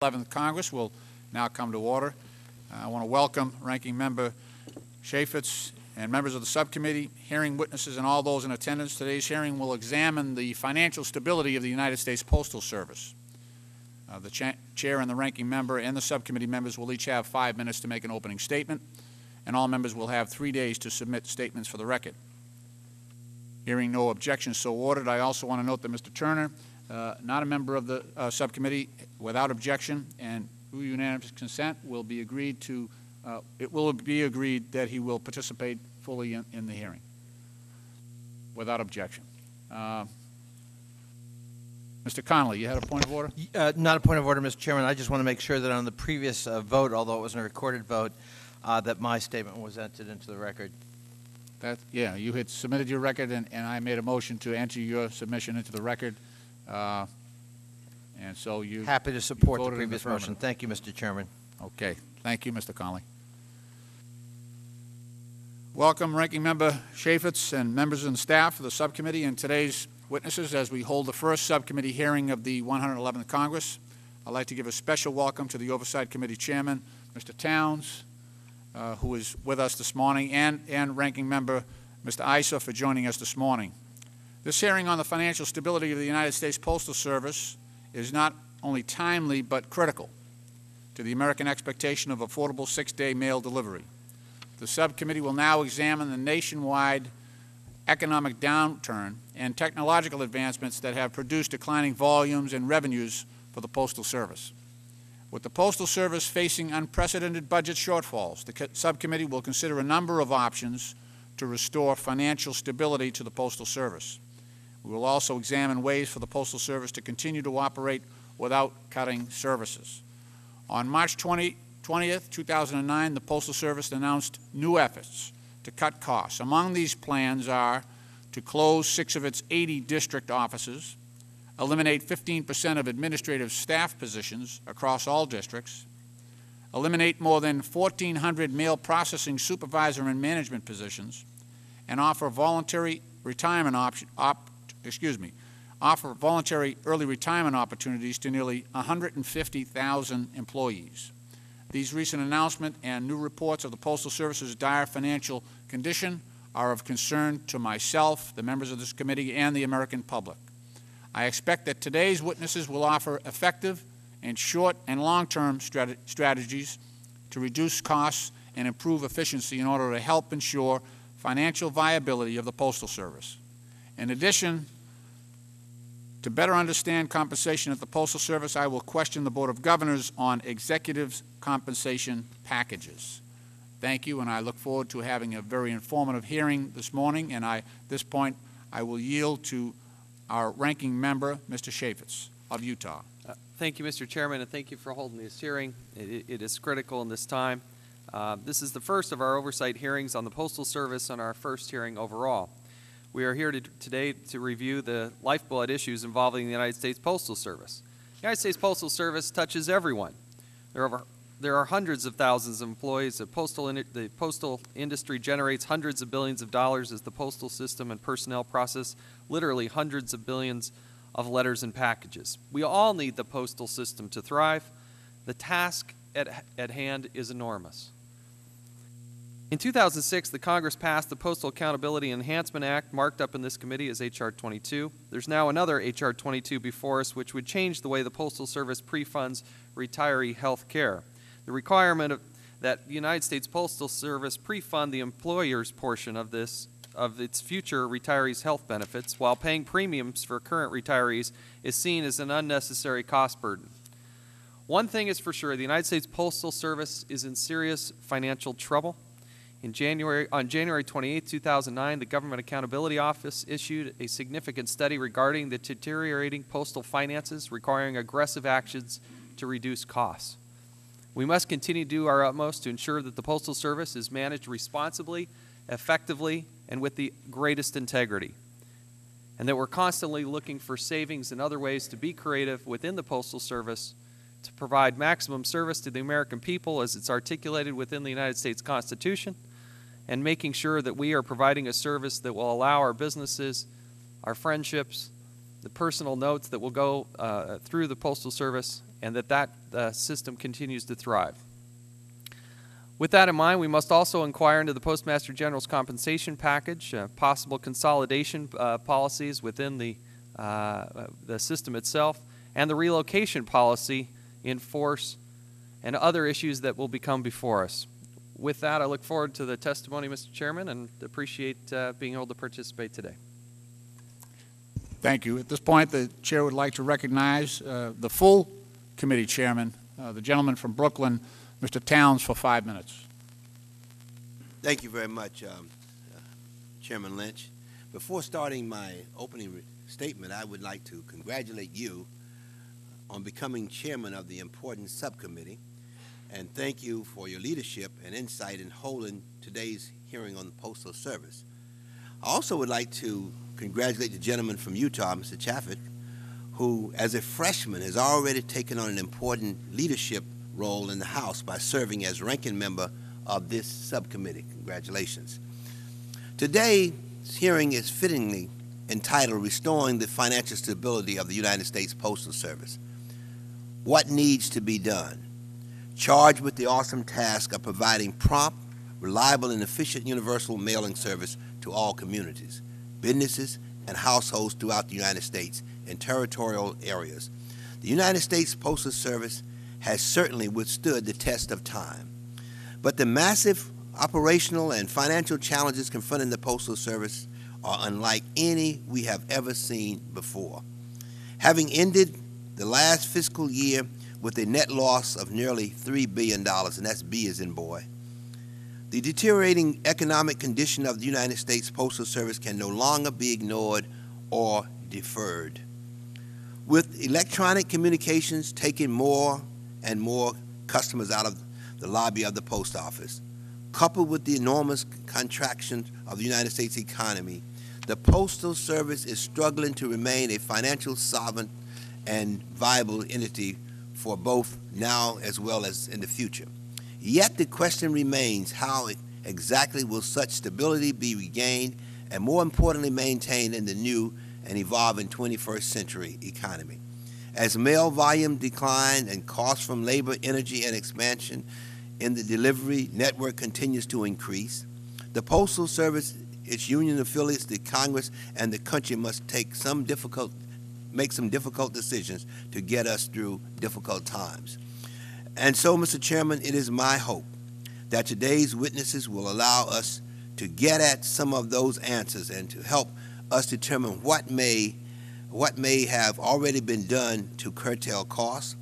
11th Congress will now come to order. Uh, I want to welcome Ranking Member Chaffetz and members of the subcommittee, hearing witnesses, and all those in attendance. Today's hearing will examine the financial stability of the United States Postal Service. Uh, The cha- chair and the ranking member and the subcommittee members will each have five minutes to make an opening statement, and all members will have three days to submit statements for the record. Hearing no objections so ordered, I also want to note that Mr. Turner, uh, not a member of the uh, subcommittee, without objection and through unanimous consent, will be agreed to, uh, it will be agreed that he will participate fully in in the hearing, without objection. Uh, Mr. Connolly, you had a point of order? Uh, Not a point of order, Mr. Chairman. I just want to make sure that on the previous uh, vote, although it wasn't a recorded vote, uh, that my statement was entered into the record. That, yeah, you had submitted your record, and, and I made a motion to enter your submission into the record. Uh, And so you, Happy to support the voted in the previous motion. affirmative. Thank you, Mr. Chairman. okay, thank you, Mr. Connolly. Welcome, Ranking Member Chaffetz and members and staff of the subcommittee and today's witnesses as we hold the first subcommittee hearing of the 111th Congress. I'd like to give a special welcome to the Oversight Committee Chairman, Mr. Towns, uh, who is with us this morning, and, and Ranking Member Mr. Issa for joining us this morning. This hearing on the financial stability of the United States Postal Service is not only timely but critical to the American expectation of affordable six-day mail delivery. The subcommittee will now examine the nationwide economic downturn and technological advancements that have produced declining volumes and revenues for the Postal Service. With the Postal Service facing unprecedented budget shortfalls, the subcommittee will consider a number of options to restore financial stability to the Postal Service. We will also examine ways for the Postal Service to continue to operate without cutting services. On March 20 20th, 2009, the Postal Service announced new efforts to cut costs. Among these plans are to close six of its 80 district offices, eliminate 15% of administrative staff positions across all districts, eliminate more than 1,400 mail processing supervisor and management positions, and offer voluntary retirement option, op, excuse me, offer voluntary early retirement opportunities to nearly 150,000 employees. These recent announcements and new reports of the Postal Service's dire financial condition are of concern to myself, the members of this committee, and the American public. I expect that today's witnesses will offer effective and short and long-term strate- strategies to reduce costs and improve efficiency in order to help ensure financial viability of the Postal Service. In addition, to better understand compensation at the Postal Service, I will question the Board of Governors on executives' compensation packages. Thank you, and I look forward to having a very informative hearing this morning, and I, at this point, I will yield to our ranking member, Mr. Chaffetz of Utah. Uh, Thank you, Mr. Chairman, and thank you for holding this hearing. It it is critical in this time. Uh, This is the first of our oversight hearings on the Postal Service and our first hearing overall. We are here to- today to review the lifeblood issues involving the United States Postal Service. The United States Postal Service touches everyone. There are there are hundreds of thousands of employees. The postal, in- the postal industry generates hundreds of billions of dollars as the postal system and personnel process literally hundreds of billions of letters and packages. We all need the postal system to thrive. The task at, at hand is enormous. In 2006, the Congress passed the Postal Accountability Enhancement Act, marked up in this committee as H.R. 22. There's now another H.R. 22 before us, which would change the way the Postal Service pre-funds retiree health care. The requirement of, that the United States Postal Service pre-fund the employer's portion of this of its future retirees' health benefits while paying premiums for current retirees is seen as an unnecessary cost burden. One thing is for sure, the United States Postal Service is in serious financial trouble. In January, on January 28, 2009, the Government Accountability Office issued a significant study regarding the deteriorating postal finances, requiring aggressive actions to reduce costs. We must continue to do our utmost to ensure that the Postal Service is managed responsibly, effectively, and with the greatest integrity. And that we're constantly looking for savings and other ways to be creative within the Postal Service to provide maximum service to the American people as it's articulated within the United States Constitution, and making sure that we are providing a service that will allow our businesses, our friendships, the personal notes that will go uh, through the Postal Service and that that uh, system continues to thrive. With that in mind, we must also inquire into the Postmaster General's compensation package, uh, possible consolidation uh, policies within the, uh, the system itself, and the relocation policy in force and other issues that will become before us. With that, I look forward to the testimony, Mr. Chairman, and appreciate uh, being able to participate today. Thank you. At this point, the chair would like to recognize uh, the full committee chairman, uh, the gentleman from Brooklyn, Mr. Towns, for five minutes. Thank you very much, um, uh, Chairman Lynch. Before starting my opening statement, I would like to congratulate you on becoming chairman of the important subcommittee, and thank you for your leadership and insight in holding today's hearing on the Postal Service. I also would like to congratulate the gentleman from Utah, Mr. Chaffetz, who, as a freshman, has already taken on an important leadership role in the House by serving as ranking member of this subcommittee. Congratulations. Today's hearing is fittingly entitled Restoring the Financial Stability of the United States Postal Service. What needs to be done? Charged with the awesome task of providing prompt, reliable, and efficient universal mailing service to all communities, businesses, and households throughout the United States and territorial areas. The United States Postal Service has certainly withstood the test of time. But the massive operational and financial challenges confronting the Postal Service are unlike any we have ever seen before. Having ended the last fiscal year with a net loss of nearly $3 billion, and that's B as in boy, the deteriorating economic condition of the United States Postal Service can no longer be ignored or deferred. With electronic communications taking more and more customers out of the lobby of the post office, coupled with the enormous contraction of the United States economy, the Postal Service is struggling to remain a financial solvent and viable entity for both now as well as in the future. Yet the question remains how exactly will such stability be regained and more importantly maintained in the new and evolving 21st century economy. As mail volume decline and costs from labor, energy, and expansion in the delivery network continues to increase, the Postal Service, its union affiliates, the Congress, and the country must take some difficult, make some difficult decisions to get us through difficult times. And so, Mr. Chairman, it is my hope that today's witnesses will allow us to get at some of those answers and to help us determine what may what may have already been done to curtail costs,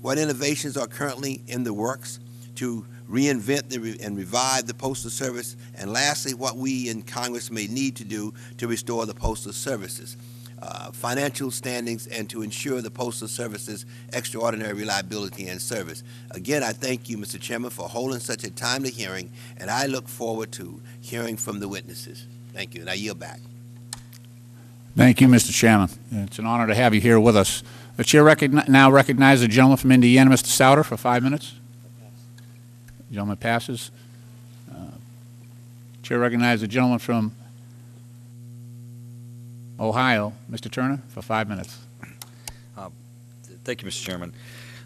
what innovations are currently in the works to reinvent the, and revive the Postal Service, and lastly, what we in Congress may need to do to restore the Postal Services. Uh, financial standings and to ensure the Postal Service's extraordinary reliability and service. Again, I thank you, Mr. Chairman, for holding such a timely hearing, and I look forward to hearing from the witnesses. Thank you, and I yield back. Thank you, Mr. Chairman. It's an honor to have you here with us. The chair now recognizes the gentleman from Indiana, Mr. Souder, for five minutes. Gentleman passes. Uh, Chair recognizes the gentleman from Ohio, Mr. Turner, for five minutes. Thank you, Mr. Chairman.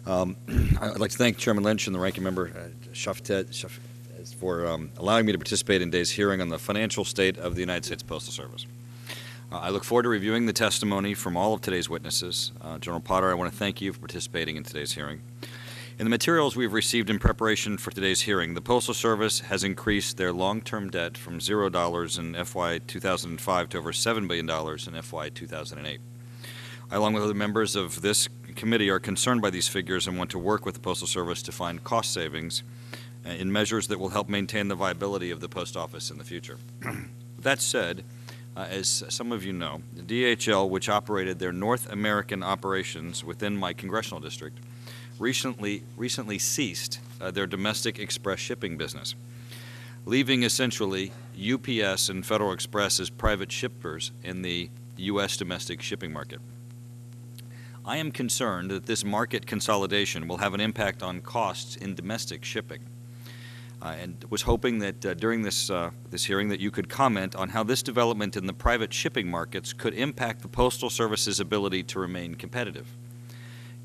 Um, I'd like to thank Chairman Lynch and the ranking member, uh, Shaf- for um, allowing me to participate in today's hearing on the financial state of the United States Postal Service. Uh, I look forward to reviewing the testimony from all of today's witnesses. Uh, General Potter, I want to thank you for participating in today's hearing. In the materials we've received in preparation for today's hearing, the Postal Service has increased their long-term debt from $0 in FY 2005 to over $7 billion in FY 2008. I, along with other members of this committee, are concerned by these figures and want to work with the Postal Service to find cost savings uh, in measures that will help maintain the viability of the Post Office in the future. that said, uh, as some of you know, the DHL, which operated their North American operations within my congressional district, recently, recently ceased uh, their domestic express shipping business, leaving essentially UPS and Federal Express as private shippers in the U.S. domestic shipping market. I am concerned that this market consolidation will have an impact on costs in domestic shipping. Uh, and was hoping that uh, during this, uh, this hearing that you could comment on how this development in the private shipping markets could impact the Postal Service's ability to remain competitive.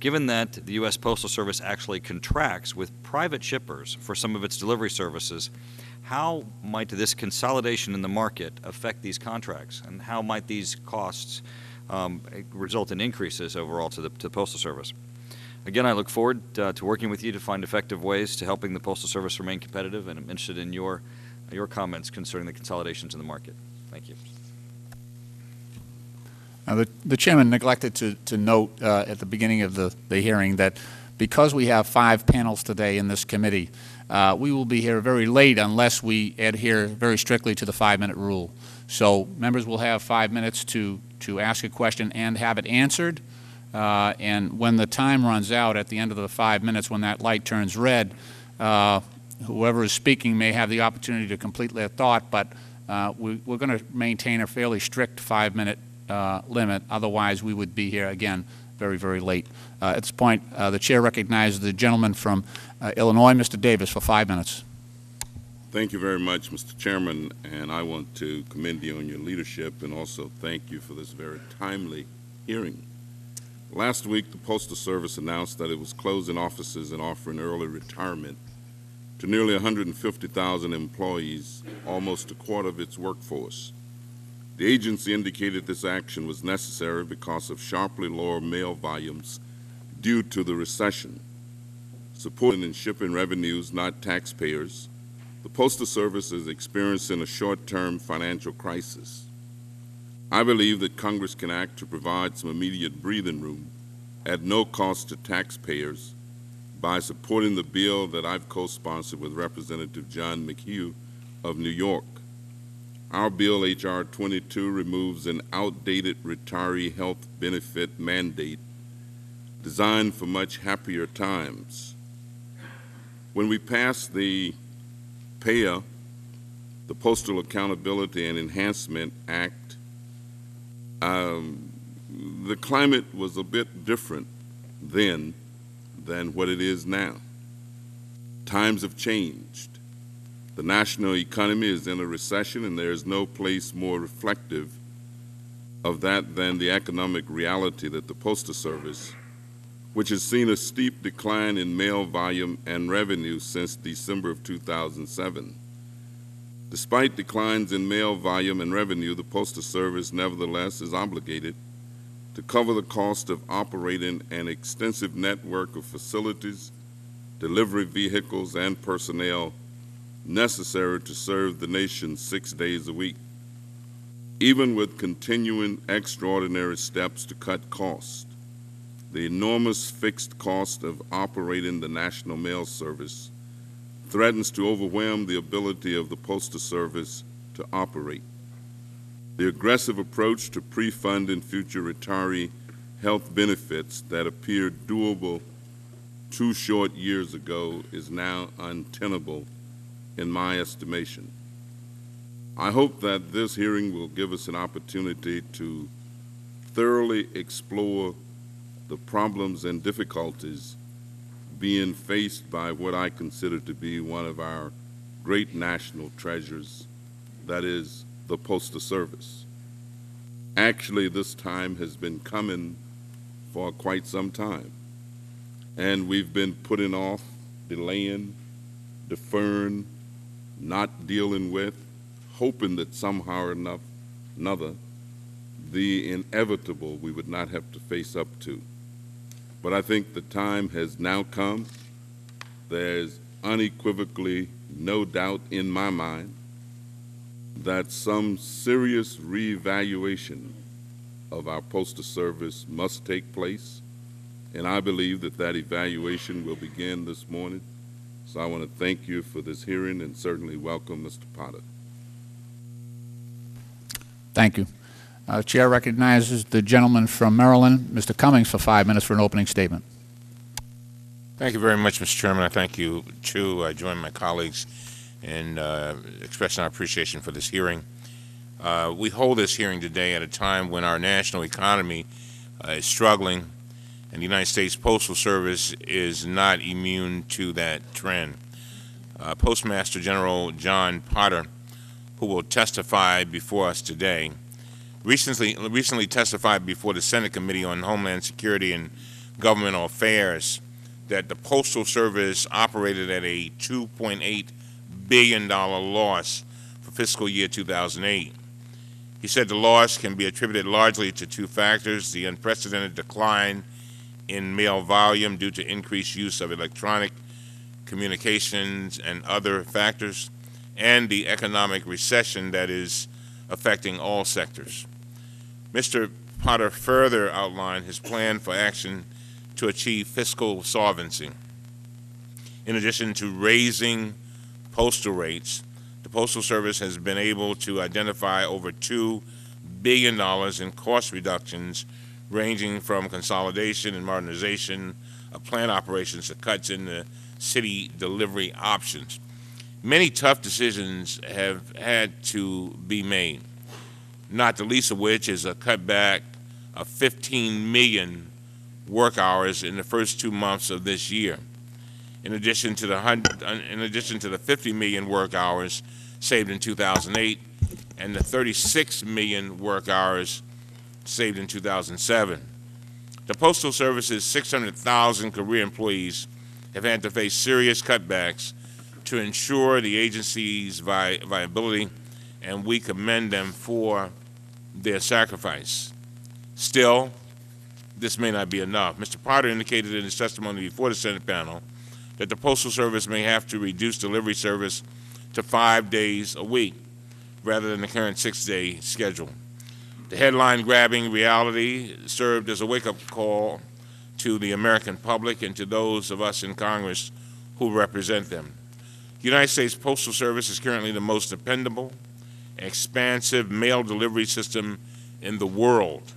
Given that the U.S. Postal Service actually contracts with private shippers for some of its delivery services, how might this consolidation in the market affect these contracts? And how might these costs um, result in increases overall to the, to the Postal Service? Again, I look forward uh, to working with you to find effective ways to helping the Postal Service remain competitive, and I'm interested in your, your comments concerning the consolidations in the market. Thank you. Now, the the chairman neglected to, to note uh, at the beginning of the, the hearing that because we have five panels today in this committee, uh, we will be here very late unless we adhere very strictly to the five-minute rule. So members will have five minutes to, to ask a question and have it answered. Uh, And when the time runs out at the end of the five minutes, when that light turns red, uh, whoever is speaking may have the opportunity to complete their thought, but uh, we- we're going to maintain a fairly strict five-minute uh, limit. Otherwise, we would be here again very, very late. Uh, At this point, uh, the chair recognizes the gentleman from uh, Illinois, Mr. Davis, for five minutes. Thank you very much, Mr. Chairman, and I want to commend you on your leadership and also thank you for this very timely hearing. Last week, the Postal Service announced that it was closing offices and offering early retirement to nearly 150,000 employees, almost a quarter of its workforce. The agency indicated this action was necessary because of sharply lower mail volumes due to the recession. Supporting and shipping revenues, not taxpayers, the Postal Service is experiencing a short-term financial crisis. I believe that Congress can act to provide some immediate breathing room at no cost to taxpayers by supporting the bill that I've co-sponsored with Representative John McHugh of New York. Our bill, H.R. 22, removes an outdated retiree health benefit mandate designed for much happier times. When we passed the PAEA, the Postal Accountability and Enhancement Act, um, the climate was a bit different then than what it is now. Times have changed. The national economy is in a recession, and there is no place more reflective of that than the economic reality that the Postal Service, which has seen a steep decline in mail volume and revenue since December of 2007. Despite declines in mail volume and revenue, the Postal Service nevertheless is obligated to cover the cost of operating an extensive network of facilities, delivery vehicles, and personnel necessary to serve the nation six days a week. Even with continuing extraordinary steps to cut costs, the enormous fixed cost of operating the National Mail Service threatens to overwhelm the ability of the Postal Service to operate. The aggressive approach to pre-funding future retiree health benefits that appeared doable two short years ago is now untenable in my estimation. I hope that this hearing will give us an opportunity to thoroughly explore the problems and difficulties being faced by what I consider to be one of our great national treasures, that is, the Postal Service. Actually, this time has been coming for quite some time, and we've been putting off, delaying, deferring, not dealing with, hoping that somehow or enough, another, the inevitable we would not have to face up to. But I think the time has now come. There's unequivocally no doubt in my mind that some serious reevaluation of our Postal Service must take place, and I believe that that evaluation will begin this morning. So I want to thank you for this hearing and certainly welcome Mr. Potter. Thank you. Uh, Chair recognizes the gentleman from Maryland, Mr. Cummings, for five minutes for an opening statement. Thank you very much, Mr. Chairman. I thank you, too. I join my colleagues in uh, expressing our appreciation for this hearing. Uh, we hold this hearing today at a time when our national economy uh, is struggling, and the United States Postal Service is not immune to that trend. Uh, Postmaster General John Potter, who will testify before us today, recently, recently testified before the Senate Committee on Homeland Security and Governmental Affairs that the Postal Service operated at a $2.8 billion loss for fiscal year 2008. He said the loss can be attributed largely to two factors, the unprecedented decline in mail volume due to increased use of electronic communications and other factors, and the economic recession that is affecting all sectors. Mr. Potter further outlined his plan for action to achieve fiscal solvency. In addition to raising postal rates, the Postal Service has been able to identify over $2 billion in cost reductions ranging from consolidation and modernization of plant operations to cuts in the city delivery options. Many tough decisions have had to be made, not the least of which is a cutback of 15 million work hours in the first two months of this year. In addition to the in addition to the 50 million work hours saved in 2008 and the 36 million work hours saved in 2007. The Postal Service's 600,000 career employees have had to face serious cutbacks to ensure the agency's vi viability, and we commend them for their sacrifice. Still, this may not be enough. Mr. Potter indicated in his testimony before the Senate panel that the Postal Service may have to reduce delivery service to five days a week rather than the current six-day schedule. The headline-grabbing reality served as a wake-up call to the American public and to those of us in Congress who represent them. The United States Postal Service is currently the most dependable, expansive mail delivery system in the world.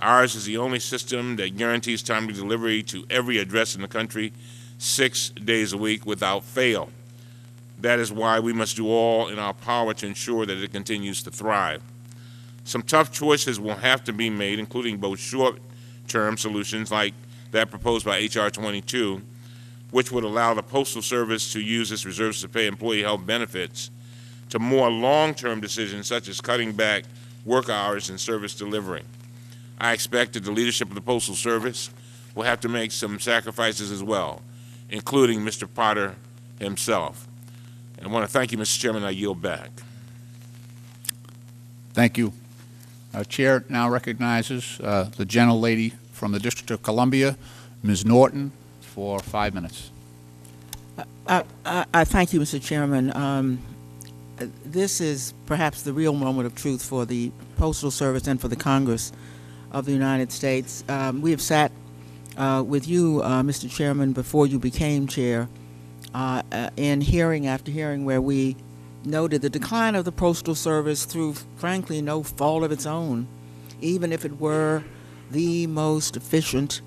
Ours is the only system that guarantees timely delivery to every address in the country six days a week without fail. That is why we must do all in our power to ensure that it continues to thrive. Some tough choices will have to be made, including both short-term solutions like that proposed by H.R. 22, which would allow the Postal Service to use its reserves to pay employee health benefits, to more long-term decisions such as cutting back work hours and service delivery. I expect that the leadership of the Postal Service will have to make some sacrifices as well, including Mr. Potter himself. And I want to thank you, Mr. Chairman. I yield back. Thank you. Our Chair now recognizes uh, the gentlelady from the District of Columbia, Ms. Norton, for five minutes. I, I, I thank you, Mr. Chairman. Um, this is perhaps the real moment of truth for the Postal Service and for the Congress of the United States. Um, we have sat uh, with you, uh, Mr. Chairman, before you became chair, uh, uh, in hearing after hearing where we noted the decline of the Postal Service through, frankly, no fault of its own, even if it were the most efficient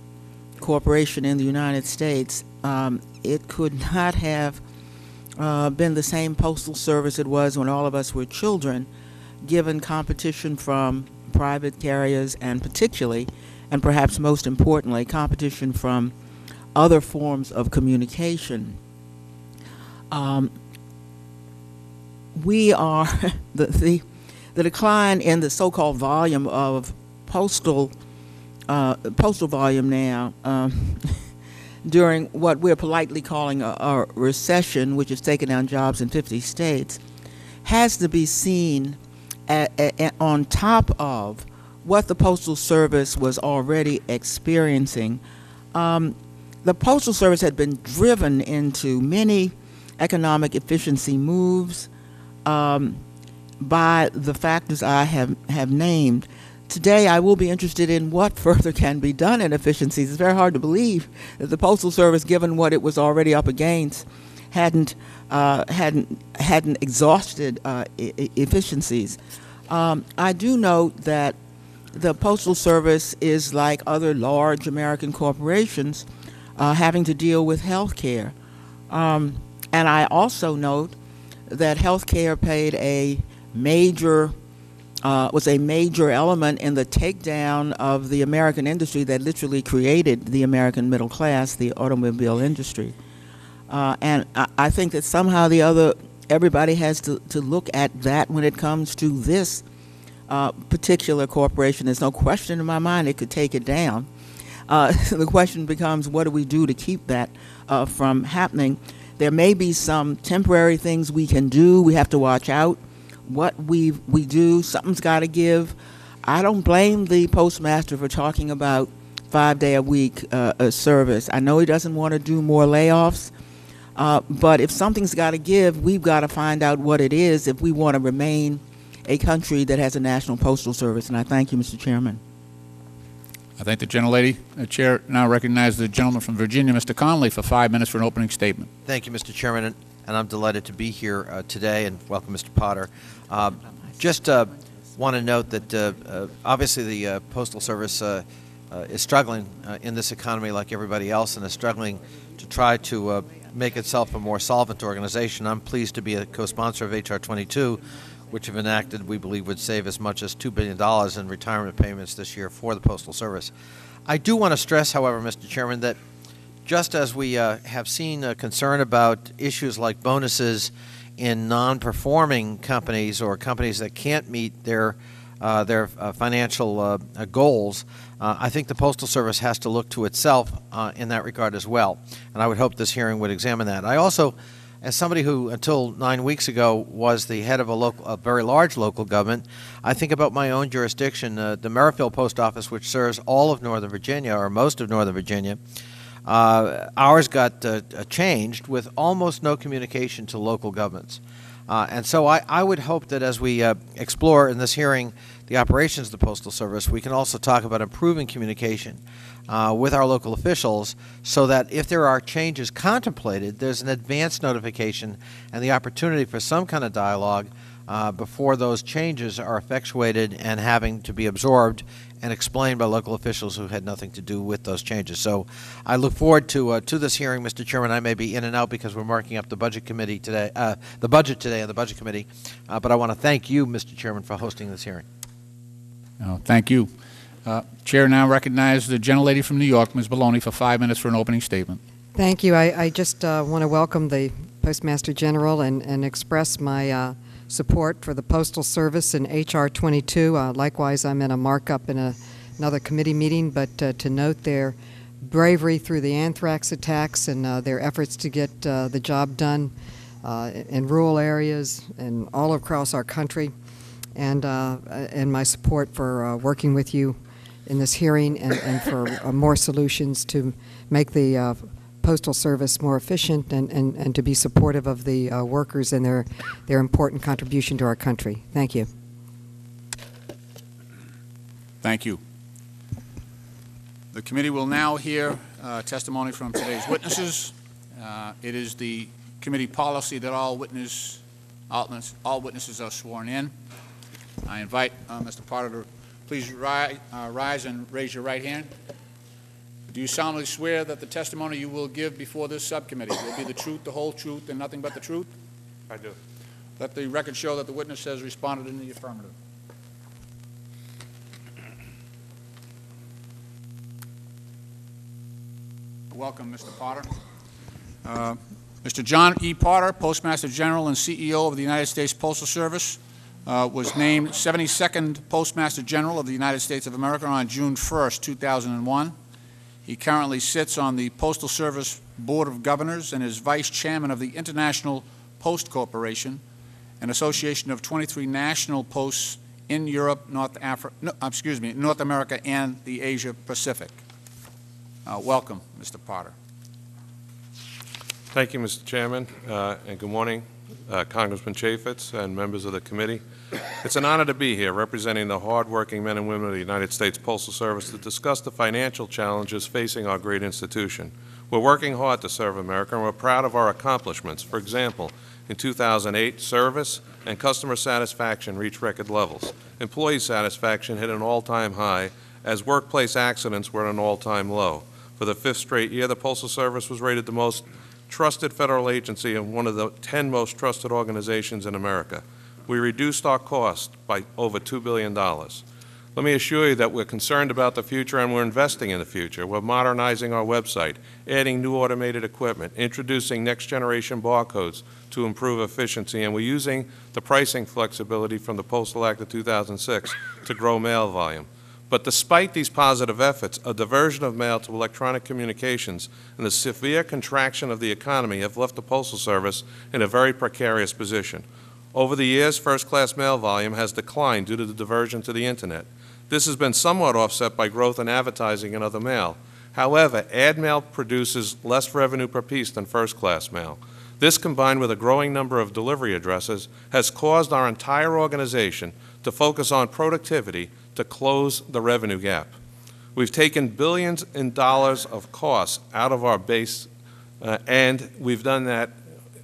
corporation in the United States, um, it could not have uh, been the same postal service it was when all of us were children, given competition from private carriers and particularly, and perhaps most importantly, competition from other forms of communication. Um, we are the, the, the decline in the so-called volume of postal uh, postal volume now um, during what we're politely calling a, a, recession, which has taken down jobs in 50 states, has to be seen at, at, on top of what the Postal Service was already experiencing. Um, the Postal Service had been driven into many economic efficiency moves um, by the factors I have, have named. Today, I will be interested in what further can be done in efficiencies. It's very hard to believe that the Postal Service, given what it was already up against, hadn't uh, hadn't hadn't exhausted uh, e efficiencies. Um, I do note that the Postal Service is like other large American corporations, uh, having to deal with health care. Um, and I also note that health care played a major uh, was a major element in the takedown of the American industry that literally created the American middle class, the automobile industry. Uh, and I, I, think that somehow the other, everybody has to, to look at that when it comes to this uh, particular corporation. There's no question in my mind it could take it down. Uh, the question becomes, what do we do to keep that uh, from happening? There may be some temporary things we can do. We have to watch out what we we do. Something's got to give. I don't blame the postmaster for talking about five day a week uh, service. I know he doesn't want to do more layoffs, uh, but if something's got to give, we've got to find out what it is if we want to remain a country that has a national postal service. And I thank you, Mr. Chairman. I thank the gentlelady. The chair now recognizes the gentleman from Virginia, Mr. Connolly, for five minutes for an opening statement. Thank you, Mr. Chairman, and- and I'm delighted to be here uh, today, and welcome, Mr. Potter. Uh, Just want to note that uh, uh, obviously the uh, Postal Service uh, uh, is struggling uh, in this economy like everybody else and is struggling to try to uh, make itself a more solvent organization. I'm pleased to be a co-sponsor of H.R. 22, which if enacted, we believe would save as much as $2 billion in retirement payments this year for the Postal Service. I do want to stress, however, Mr. Chairman, that just as we uh, have seen a concern about issues like bonuses in non-performing companies or companies that can't meet their uh, their uh, financial uh, goals, uh, I think the Postal Service has to look to itself uh, in that regard as well. And I would hope this hearing would examine that. I also, as somebody who until nine weeks ago was the head of a, local, a very large local government, I think about my own jurisdiction, uh, the Merrifield Post Office, which serves all of Northern Virginia or most of Northern Virginia. Uh, ours got uh, uh, changed with almost no communication to local governments. Uh, and so I, I would hope that as we uh, explore in this hearing the operations of the Postal Service, we can also talk about improving communication uh, with our local officials so that if there are changes contemplated, there's an advance notification and the opportunity for some kind of dialogue uh, before those changes are effectuated and having to be absorbed and explained by local officials who had nothing to do with those changes. So I look forward to uh, to this hearing, Mr. Chairman. I may be in and out because we're marking up the budget committee today, uh, the budget today and the budget committee. Uh, but I want to thank you, Mr. Chairman, for hosting this hearing. Uh, Thank you. Uh, Chair now recognizes the gentlelady from New York, Ms. Maloney, for five minutes for an opening statement. Thank you. I, I just uh, want to welcome the Postmaster General and, and express my uh, support for the Postal Service in H.R. 22. Uh, likewise, I'm in a markup in a, another committee meeting, but uh, to note their bravery through the anthrax attacks and their efforts to get the job done in rural areas and all across our country, and, uh, and my support for uh, working with you in this hearing and, and for uh, more solutions to make the uh, Postal Service more efficient and, and, and to be supportive of the uh, workers and their, their important contribution to our country. Thank you. Thank you. The committee will now hear testimony from today's witnesses. It is the committee policy that all witness- all witnesses are sworn in. I invite uh, Mr. Potter to please ri- uh, rise and raise your right hand. Do you solemnly swear that the testimony you will give before this subcommittee will be the truth, the whole truth, and nothing but the truth? I do. Let the record show that the witness has responded in the affirmative. Welcome, Mr. Potter. Uh, Mr. John E. Potter, Postmaster General and CEO of the United States Postal Service, uh, was named 72nd Postmaster General of the United States of America on June 1st, 2001. He currently sits on the Postal Service Board of Governors and is Vice Chairman of the International Post Corporation, an association of 23 national posts in Europe, North Afri- no, excuse me, North America, and the Asia Pacific. Uh, Welcome, Mr. Potter. Thank you, Mr. Chairman, uh, and good morning, uh, Congressman Chaffetz and members of the committee. It's an honor to be here representing the hardworking men and women of the United States Postal Service to discuss the financial challenges facing our great institution. We're working hard to serve America, and we're proud of our accomplishments. For example, in 2008, service and customer satisfaction reached record levels. Employee satisfaction hit an all-time high, as workplace accidents were at an all-time low. For the fifth straight year, the Postal Service was rated the most trusted federal agency and one of the 10 most trusted organizations in America. We reduced our cost by over $2 billion. Let me assure you that we're concerned about the future and we're investing in the future. We're modernizing our website, adding new automated equipment, introducing next-generation barcodes to improve efficiency, and we're using the pricing flexibility from the Postal Act of 2006 to grow mail volume. But despite these positive efforts, a diversion of mail to electronic communications and the severe contraction of the economy have left the Postal Service in a very precarious position. Over the years, first-class mail volume has declined due to the diversion to the Internet. This has been somewhat offset by growth in advertising and other mail. However, ad mail produces less revenue per piece than first-class mail. This, combined with a growing number of delivery addresses, has caused our entire organization to focus on productivity to close the revenue gap. We've taken billions in dollars of costs out of our base, uh, and we've done that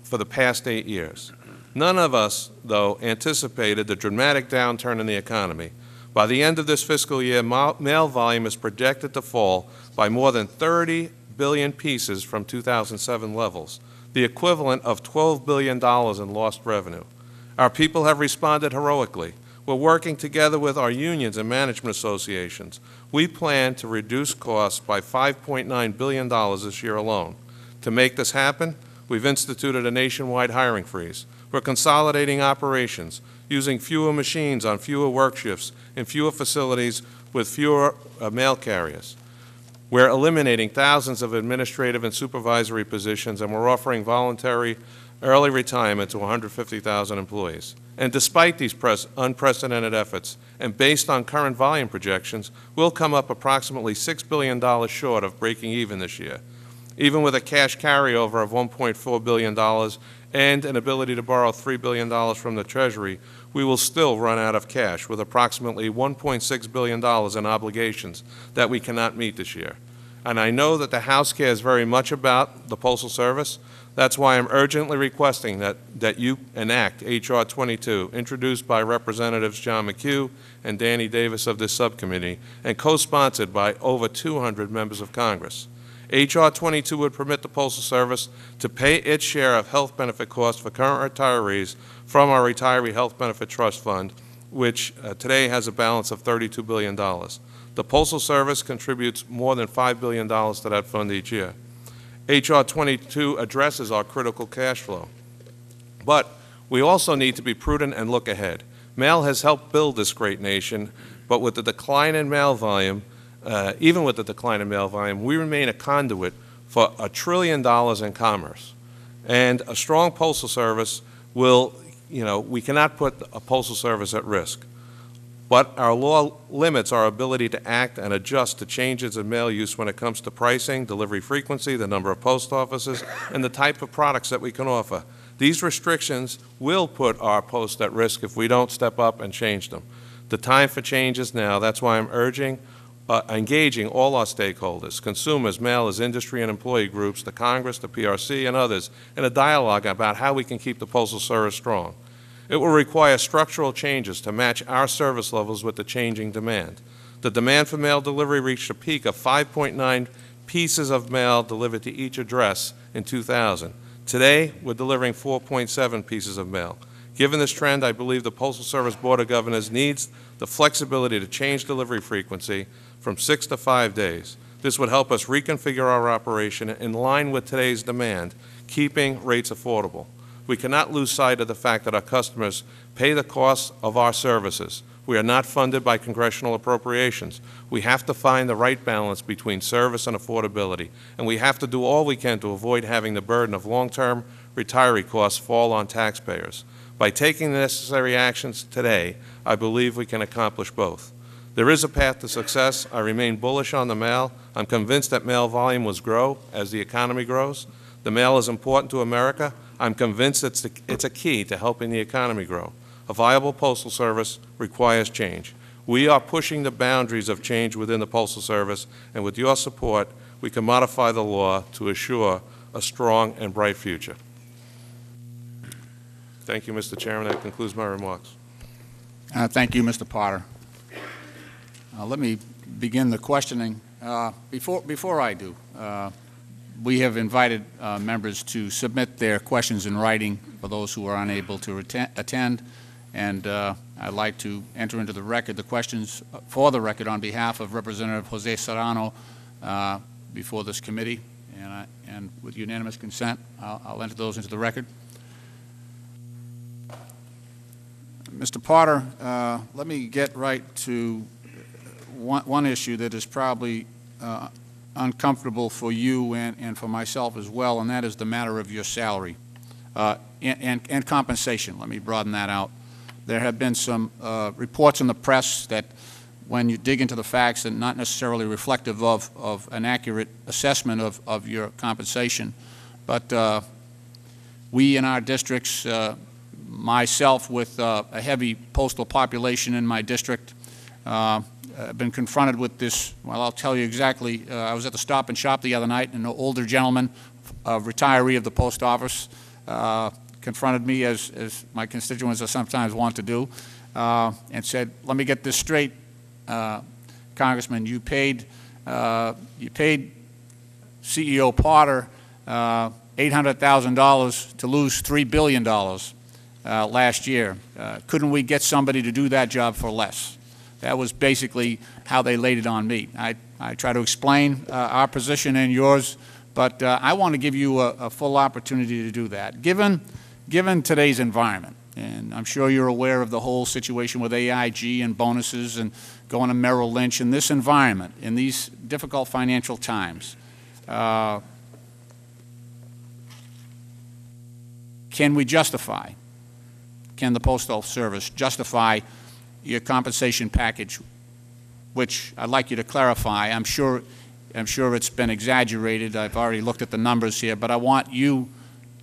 for the past eight years. None of us, though, anticipated the dramatic downturn in the economy. By the end of this fiscal year, mail volume is projected to fall by more than 30 billion pieces from 2007 levels, the equivalent of $12 billion in lost revenue. Our people have responded heroically. We're working together with our unions and management associations. We plan to reduce costs by $5.9 billion this year alone. To make this happen, we've instituted a nationwide hiring freeze. We're consolidating operations, using fewer machines on fewer work shifts in fewer facilities with fewer uh, mail carriers. We're eliminating thousands of administrative and supervisory positions, and we're offering voluntary early retirement to 150,000 employees. And despite these unprecedented efforts, and based on current volume projections, we'll come up approximately $6 billion short of breaking even this year. Even with a cash carryover of $1.4 billion and an ability to borrow $3 billion from the Treasury, we will still run out of cash with approximately $1.6 billion in obligations that we cannot meet this year. And I know that the House cares very much about the Postal Service. That's why I'm urgently requesting that, that you enact H.R. 22, introduced by Representatives John McHugh and Danny Davis of this subcommittee, and co-sponsored by over 200 members of Congress. H.R. 22 would permit the Postal Service to pay its share of health benefit costs for current retirees from our Retiree Health Benefit Trust Fund, which uh, today has a balance of $32 billion. The Postal Service contributes more than $5 billion to that fund each year. H.R. 22 addresses our critical cash flow. But we also need to be prudent and look ahead. Mail has helped build this great nation, but with the decline in mail volume, uh, even with the decline in mail volume, we remain a conduit for a trillion dollars in commerce. And a strong postal service will, you know, we cannot put a postal service at risk. But our law limits our ability to act and adjust to changes in mail use when it comes to pricing, delivery frequency, the number of post offices, and the type of products that we can offer. These restrictions will put our post at risk if we don't step up and change them. The time for change is now. That's why I'm urging, uh, engaging all our stakeholders, consumers, mailers, industry and employee groups, the Congress, the PRC, and others, in a dialogue about how we can keep the Postal Service strong. It will require structural changes to match our service levels with the changing demand. The demand for mail delivery reached a peak of 5.9 pieces of mail delivered to each address in 2000. Today, we're delivering 4.7 pieces of mail. Given this trend, I believe the Postal Service Board of Governors needs the flexibility to change delivery frequency from six to five days. This would help us reconfigure our operation in line with today's demand, keeping rates affordable. We cannot lose sight of the fact that our customers pay the cost of our services. We are not funded by congressional appropriations. We have to find the right balance between service and affordability, and we have to do all we can to avoid having the burden of long-term retiree costs fall on taxpayers. By taking the necessary actions today, I believe we can accomplish both. There is a path to success. I remain bullish on the mail. I'm convinced that mail volume will grow as the economy grows. The mail is important to America. I'm convinced it's, it's a key to helping the economy grow. A viable postal service requires change. We are pushing the boundaries of change within the Postal Service, and with your support, we can modify the law to assure a strong and bright future. Thank you, Mr. Chairman. That concludes my remarks. Uh, Thank you, Mr. Potter. Uh, Let me begin the questioning. Uh, Before, before I do, uh, we have invited uh, members to submit their questions in writing for those who are unable to attend, and uh, I'd like to enter into the record the questions for the record on behalf of Representative Jose Serrano uh, before this committee, and I- and with unanimous consent, I'll I'll enter those into the record. Mr. Potter, uh, let me get right to one, one issue that is probably uh, uncomfortable for you and, and for myself as well, and that is the matter of your salary uh, and, and- and compensation. Let me broaden that out. There have been some uh, reports in the press that, when you dig into the facts, and not necessarily reflective of, of an accurate assessment of, of your compensation. But uh, we in our districts, uh, myself with uh, a heavy postal population in my district, uh, been confronted with this, well, I'll tell you exactly. Uh, I was at the Stop and Shop the other night, and an older gentleman, a retiree of the post office, uh, confronted me, as, as my constituents sometimes want to do, uh, and said, let me get this straight, uh, Congressman, you paid, you paid CEO Potter uh, $800,000 to lose $3 billion last year. Couldn't we get somebody to do that job for less? That was basically how they laid it on me. I, I try to explain uh, our position and yours, but uh, I want to give you a, a full opportunity to do that. Given, given today's environment, and I'm sure you're aware of the whole situation with AIG and bonuses and going to Merrill Lynch, in this environment, in these difficult financial times, uh, can we justify, can the Postal Service justify your compensation package, which I'd like you to clarify. I'm sure, I'm sure it's been exaggerated. I've already looked at the numbers here, but I want you,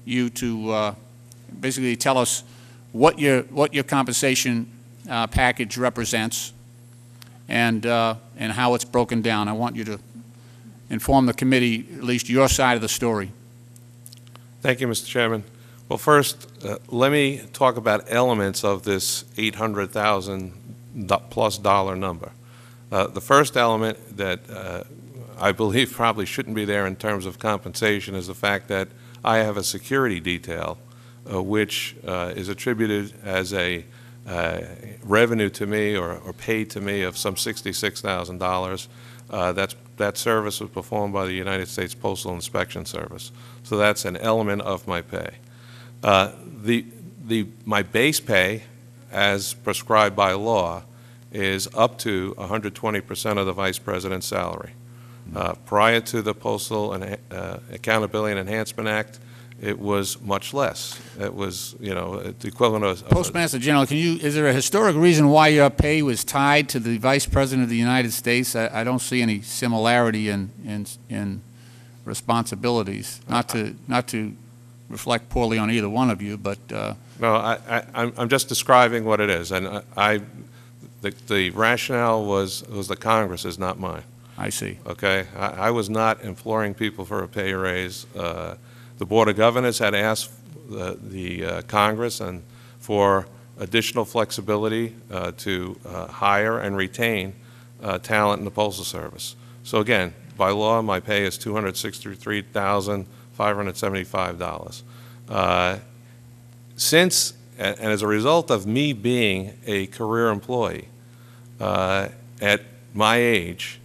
you to uh, basically tell us what your, what your compensation uh, package represents and, uh, and how it's broken down. I want you to inform the committee, at least your side of the story. Thank you, Mr. Chairman. Well, first, uh, let me talk about elements of this 800,000 do- plus dollar number. Uh, The first element that uh, I believe probably shouldn't be there in terms of compensation is the fact that I have a security detail, uh, which uh, is attributed as a uh, revenue to me or or paid to me of some $66,000. Uh, That's, that service was performed by the United States Postal Inspection Service. So that's an element of my pay. Uh, The, the, my base pay, as prescribed by law, is up to 120% of the vice president's salary. Uh, Prior to the Postal Enha- uh, Accountability and Enhancement Act, it was much less. It was, you know, the equivalent of... Postmaster General, can you, is there a historic reason why your pay was tied to the Vice President of the United States? I, I don't see any similarity in, in, in responsibilities, not to, not to reflect poorly on either one of you, but, uh, No, I, I, I'm, I'm just describing what it is, and I- I, the, the rationale was, was the Congress's, not mine. I see. okay? I, I was not imploring people for a pay raise. Uh, The Board of Governors had asked the, the uh, Congress and for additional flexibility uh, to uh, hire and retain uh, talent in the Postal Service. So again, by law, my pay is $263,575. Uh, Since, and as a result of me being a career employee, uh, at my age,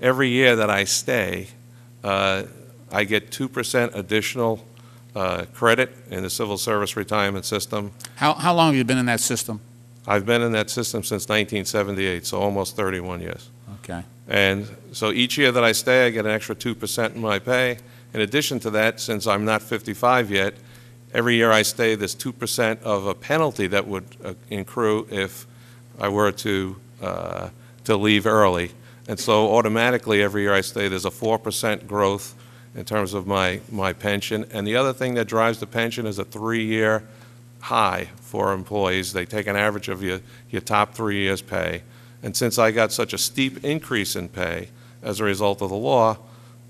every year that I stay, uh, I get 2% additional uh, credit in the civil service retirement system. how, how long have you been in that system? I've been in that system since 1978, so almost 31 years. Okay. And so each year that I stay, I get an extra 2% in my pay. In addition to that, since I'm not 55 yet, every year I stay, there's 2% of a penalty that would uh, accrue if I were to, uh, to leave early. And so automatically, every year I stay, there's a 4% growth in terms of my, my pension. And the other thing that drives the pension is a three-year high for employees. They take an average of your, your top three years' pay. And since I got such a steep increase in pay as a result of the law,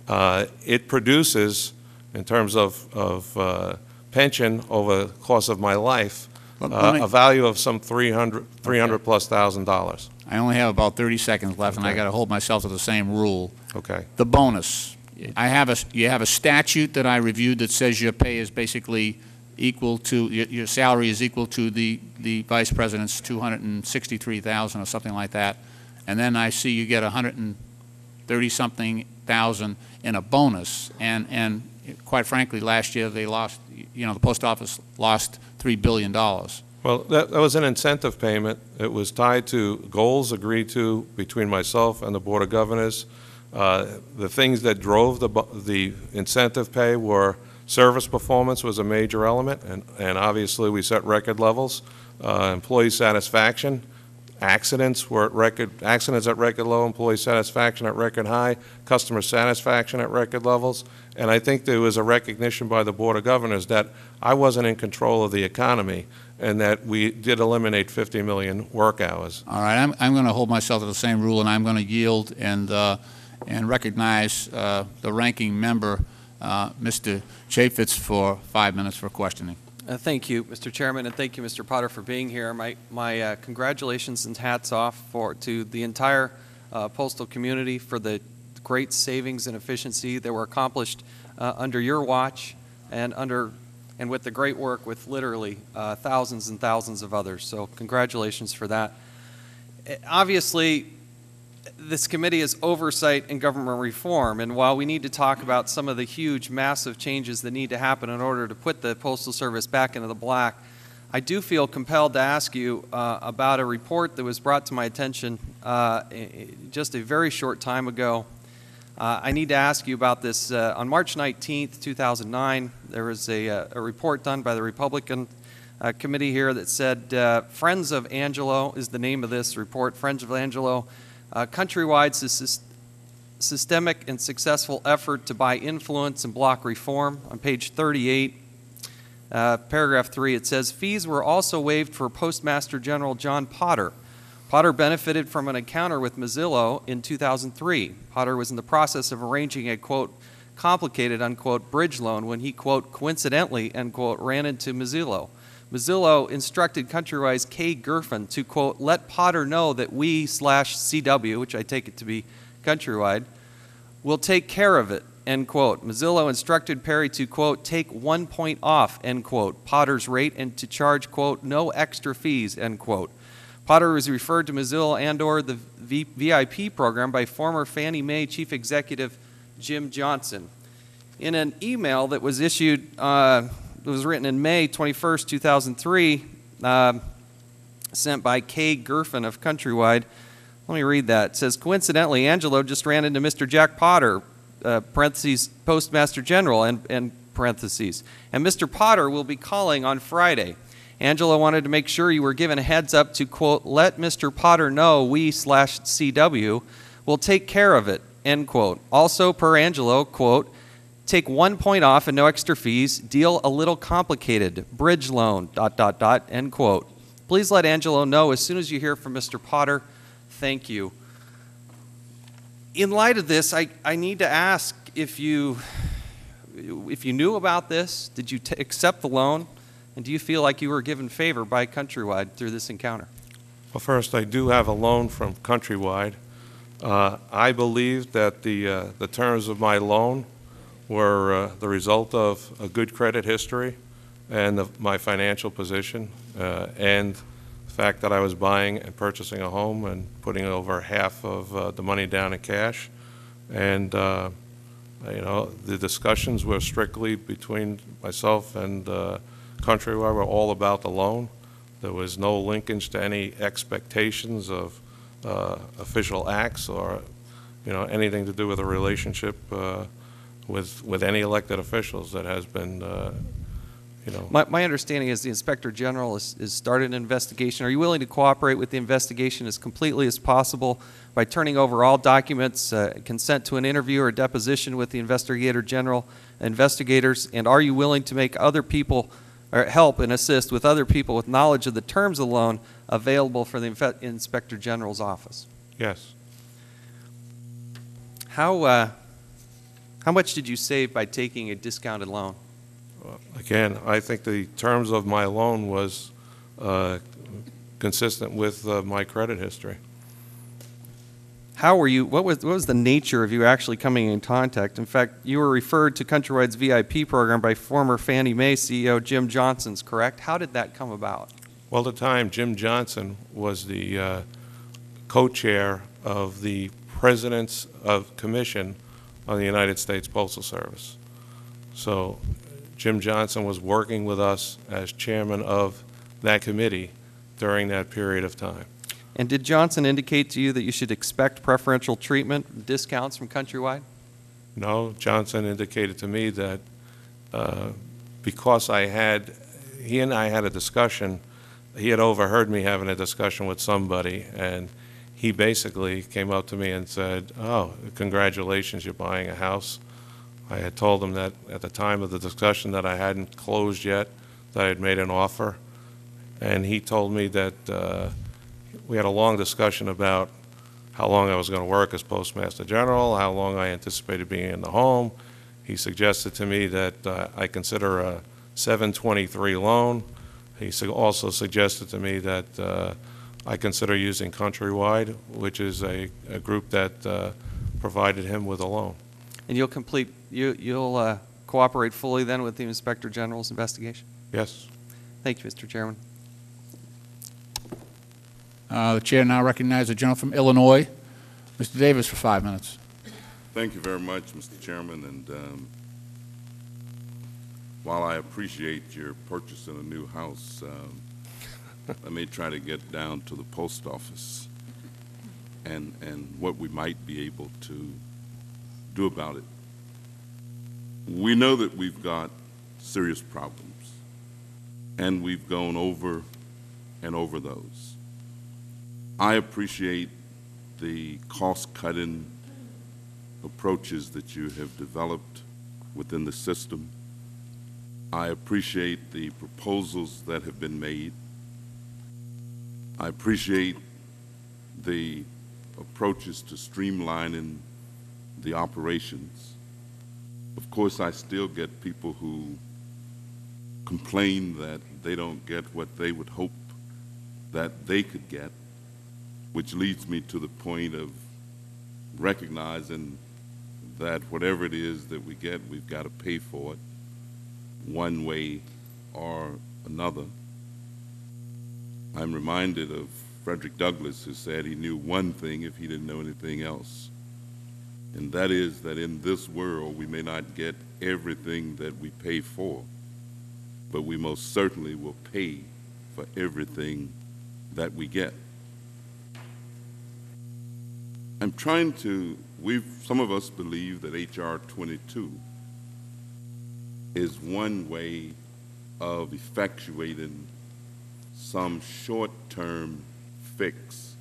uh, it produces, in terms of, of uh, pension over the course of my life, Let- let me- uh, a value of some 300, 300 plus thousand dollars. I only have about 30 seconds left, and I got to hold myself to the same rule. Okay. The bonus. I have a, you have a statute that I reviewed that says your pay is basically equal to, your, your salary is equal to the, the vice president's 263,000 or something like that. And then I see you get 130-something thousand in a bonus. And, and quite frankly, last year, they lost, you know, the post office lost $3 billion. Well, that, that was an incentive payment. It was tied to goals agreed to between myself and the Board of Governors. Uh, The things that drove the, the incentive pay were service performance was a major element, and, and obviously we set record levels. Uh, Employee satisfaction, accidents were at record, accidents at record low, employee satisfaction at record high, customer satisfaction at record levels. And I think there was a recognition by the Board of Governors that I wasn't in control of the economy, and that we did eliminate 50 million work hours. All right, I'm, I'm going to hold myself to the same rule, and I'm going to yield and, uh, and recognize uh, the ranking member, uh, Mr. Chaffetz, for five minutes for questioning. Uh, Thank you, Mr. Chairman, and thank you, Mr. Potter, for being here. My, my uh, congratulations and hats off for, to the entire uh, postal community for the great savings and efficiency that were accomplished uh, under your watch and under, and with the great work with literally uh, thousands and thousands of others. So congratulations for that. Uh, Obviously, this committee is oversight and government reform, and while we need to talk about some of the huge, massive changes that need to happen in order to put the Postal Service back into the black, I do feel compelled to ask you uh, about a report that was brought to my attention uh, just a very short time ago. Uh, I need to ask you about this. Uh, on March 19th, 2009, there was a, uh, a report done by the Republican uh, committee here that said Friends of Angelo is the name of this report. Friends of Angelo, uh, countrywide sys- systemic and successful effort to buy influence and block reform. On page 38, uh, paragraph 3, it says fees were also waived for Postmaster General John Potter. Potter benefited from an encounter with Mozilo in 2003. Potter was in the process of arranging a quote complicated unquote bridge loan when he quote coincidentally end quote ran into Mozilo. Mozilo instructed Countrywide's Kay Gerfen to quote let Potter know that we slash CW, which I take it to be Countrywide, will take care of it end quote. Mozilo instructed Perry to quote take one point off end quote Potter's rate and to charge quote no extra fees end quote. Potter was referred to Mozilo and or the v- VIP program by former Fannie Mae chief executive Jim Johnson. In an email that was issued, uh, that was written in May 21st, 2003, um, sent by Kay Gerfen of Countrywide. Let me read that. It says, coincidentally, Angelo just ran into Mr. Jack Potter, uh, parentheses, Postmaster General, and, and parentheses. And Mr. Potter will be calling on Friday. Angelo wanted to make sure you were given a heads up to, quote, let Mr. Potter know we slash CW will take care of it, end quote. Also, per Angelo, quote, take one point off and no extra fees, deal a little complicated, bridge loan, dot, dot, dot, end quote. Please let Angelo know as soon as you hear from Mr. Potter. Thank you. In light of this, I, I need to ask if you, if you knew about this, did you accept the loan? And do you feel like you were given favor by Countrywide through this encounter? Well, first, I do have a loan from Countrywide. Uh, I believe that the, uh, the terms of my loan were uh, the result of a good credit history and of my financial position, uh, and the fact that I was buying and purchasing a home and putting over half of uh, the money down in cash. And, uh, you know, the discussions were strictly between myself and uh, Countrywide were all about the loan. There was no linkage to any expectations of uh, official acts or, you know, anything to do with a relationship with, with any elected officials that has been, uh, you know. My, my understanding is the Inspector General has, has started an investigation. Are you willing to cooperate with the investigation as completely as possible by turning over all documents, uh, consent to an interview or deposition with the Investigator General, investigators, and are you willing to make other people, or help and assist with other people with knowledge of the terms of the loan available for the Inspector General's office? Yes. How, uh, how much did you save by taking a discounted loan? Again, I think the terms of my loan was uh, consistent with uh, my credit history. How were you, what was, what was the nature of you actually coming in contact? In fact, you were referred to Countrywide's VIP program by former Fannie Mae CEO Jim Johnson's, correct? How did that come about? Well, at the time, Jim Johnson was the uh, co-chair of the President's of Commission on the United States Postal Service. So Jim Johnson was working with us as chairman of that committee during that period of time. And did Johnson indicate to you that you should expect preferential treatment, discounts from Countrywide? No, Johnson indicated to me that uh, because I had, he and I had a discussion, he had overheard me having a discussion with somebody, and he basically came up to me and said, "Oh, congratulations, you're buying a house." I had told him that at the time of the discussion that I hadn't closed yet, that I had made an offer, and he told me that uh, we had a long discussion about how long I was going to work as Postmaster General, how long I anticipated being in the home. He suggested to me that uh, I consider a 723 loan. He also suggested to me that uh, I consider using Countrywide, which is a, a group that uh, provided him with a loan. And you'll complete, you, you'll uh, cooperate fully then with the Inspector General's investigation? Yes. Thank you, Mr. Chairman. Uh, The chair now recognizes the gentleman from Illinois, Mr. Davis, for five minutes. Thank you very much, Mr. Chairman, and um, while I appreciate your purchasing a new house, um, let me try to get down to the post office and, and what we might be able to do about it. We know that we've got serious problems, and we've gone over and over those. I appreciate the cost-cutting approaches that you have developed within the system. I appreciate the proposals that have been made. I appreciate the approaches to streamlining the operations. Of course, I still get people who complain that they don't get what they would hope that they could get, which leads me to the point of recognizing that whatever it is that we get, we've got to pay for it one way or another. I'm reminded of Frederick Douglass, who said he knew one thing if he didn't know anything else. And that is that in this world, we may not get everything that we pay for, but we most certainly will pay for everything that we get. I'm trying to, we've, some of us believe that H.R. 22 is one way of effectuating some short-term fix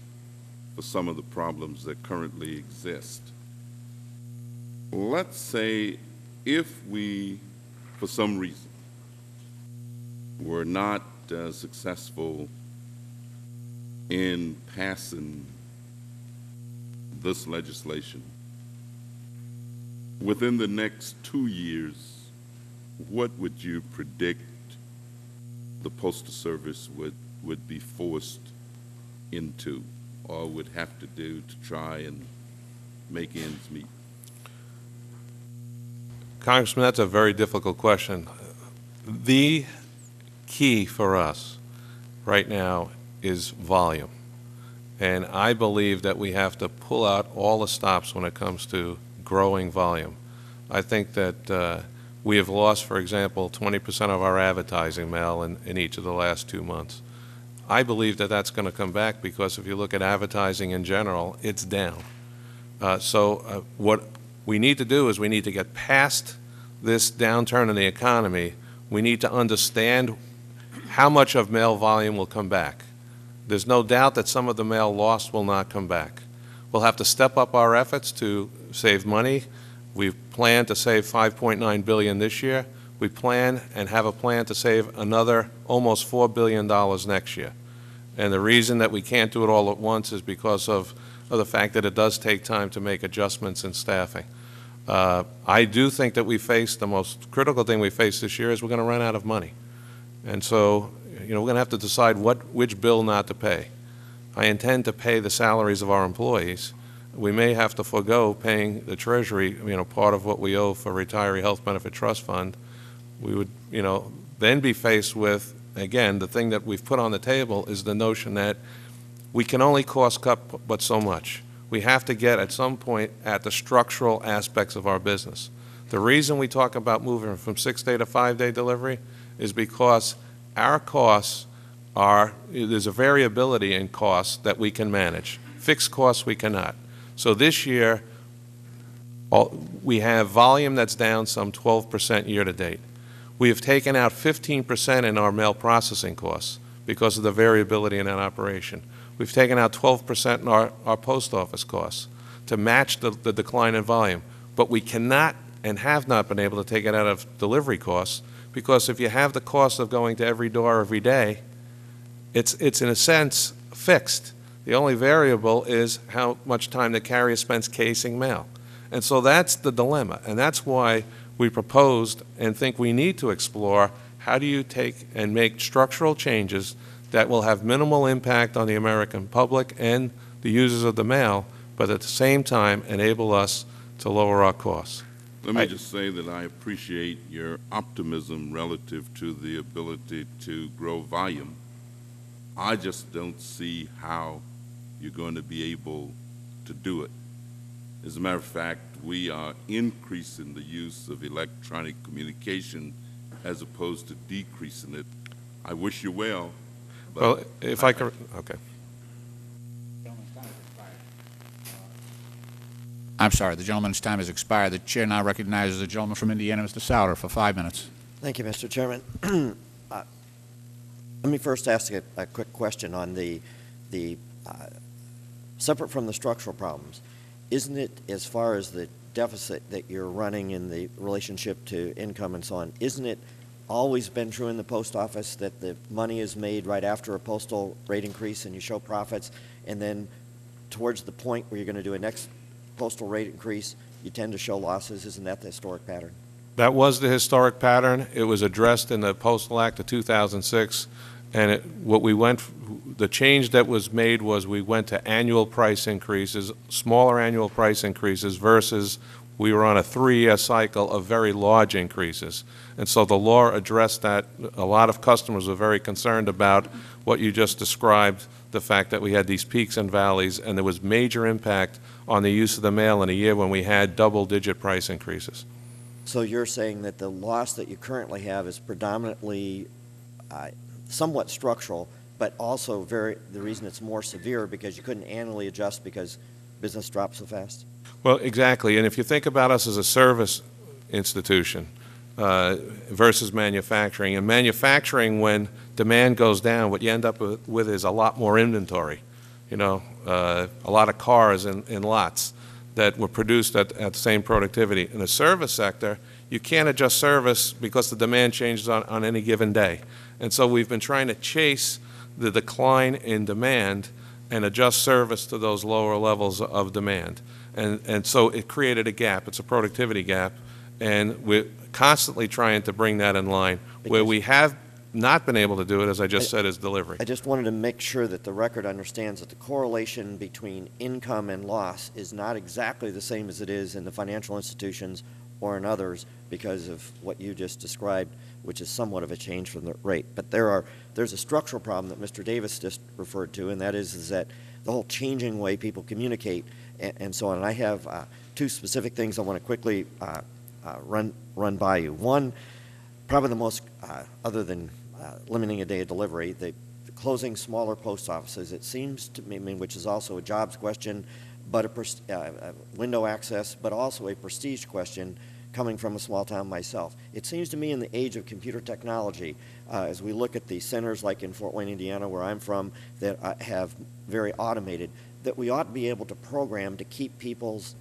for some of the problems that currently exist. Let's say if we, for some reason, were not uh, successful in passing this legislation, within the next two years, what would you predict the Postal Service would, would be forced into or would have to do to try and make ends meet? Congressman, that's a very difficult question. The key for us right now is volume. And I believe that we have to pull out all the stops when it comes to growing volume. I think that uh, we have lost, for example, 20% of our advertising mail in, in each of the last two months. I believe that that's going to come back because if you look at advertising in general, it's down. Uh, so uh, what we need to do is we need to get past this downturn in the economy. We need to understand how much of mail volume will come back. There's no doubt that some of the mail lost will not come back. We'll have to step up our efforts to save money. We've planned to save 5.9 billion this year. We plan and have a plan to save another almost $4 billion next year. And the reason that we can't do it all at once is because of, of the fact that it does take time to make adjustments in staffing. Uh, I do think that we face, the most critical thing we face this year is we're going to run out of money. And so, you know, we're going to have to decide what, which bill not to pay. I intend to pay the salaries of our employees. We may have to forego paying the Treasury, you know, part of what we owe for retiree health benefit trust fund. We would, you know, then be faced with, again, the thing that we've put on the table is the notion that we can only cost cut but so much. We have to get at some point at the structural aspects of our business. The reason we talk about moving from six-day to five-day delivery is because our costs are, there's a variability in costs that we can manage. Fixed costs we cannot. So this year, all- we have volume that's down some 12% year-to-date. We have taken out 15% in our mail processing costs because of the variability in that operation. We've taken out 12% in our, our post office costs to match the, the decline in volume. But we cannot and have not been able to take it out of delivery costs because if you have the cost of going to every door every day, it's, it's in a sense fixed. The only variable is how much time the carrier spends casing mail. And so that's the dilemma, and that's why we proposed and think we need to explore how do you take and make structural changes that will have minimal impact on the American public and the users of the mail, but at the same time enable us to lower our costs. Let me I- just say that I appreciate your optimism relative to the ability to grow volume. I just don't see how you're going to be able to do it. As a matter of fact, we are increasing the use of electronic communication as opposed to decreasing it. I wish you well. but Well, if I could, okay. I'm sorry, the gentleman's time has expired. The chair now recognizes the gentleman from Indiana, Mr. Souder, for five minutes. Thank you, Mr. Chairman. Uh, Let me first ask a, a quick question on the, the, uh, separate from the structural problems, isn't it, as far as the deficit that you're running in the relationship to income and so on, isn't it always been true in the post office that the money is made right after a postal rate increase and you show profits, and then towards the point where you're going to do a next postal rate increase, you tend to show losses? Isn't that the historic pattern? That was the historic pattern. It was addressed in the Postal Act of 2006, and it, what we went, the change that was made was we went to annual price increases, smaller annual price increases versus we were on a three-year cycle of very large increases. And so the law addressed that. A lot of customers were very concerned about what you just described, the fact that we had these peaks and valleys, and there was major impact on the use of the mail in a year when we had double-digit price increases. So you're saying that the loss that you currently have is predominantly uh, somewhat structural, but also very, the reason it's more severe because you couldn't annually adjust because business dropped so fast? Well, exactly. And if you think about us as a service institution uh, versus manufacturing, and manufacturing, when demand goes down, what you end up with, is a lot more inventory. You know, uh, a lot of cars in, in lots that were produced at, at the same productivity. In the service sector, you can't adjust service because the demand changes on, on any given day. And so we've been trying to chase the decline in demand and adjust service to those lower levels of demand. And, and so it created a gap. It's a productivity gap. And we're constantly trying to bring that in line. Where we have not been able to do it, as I just said, is delivery. I just wanted to make sure that the record understands that the correlation between income and loss is not exactly the same as it is in the financial institutions or in others because of what you just described, which is somewhat of a change from the rate. But there are, there's a structural problem that Mr. Davis just referred to, and that is, is that the whole changing way people communicate and, and so on. And I have uh, two specific things I want to quickly uh, uh, run, run by you. One, probably the most, uh, other than uh, limiting a day of delivery, the, closing smaller post offices, it seems to me, I mean, which is also a jobs question, but a uh, window access, but also a prestige question coming from a small town myself. It seems to me in the age of computer technology, uh, as we look at the centers like in Fort Wayne, Indiana, where I'm from, that uh, have very automated, that we ought to be able to program to keep people's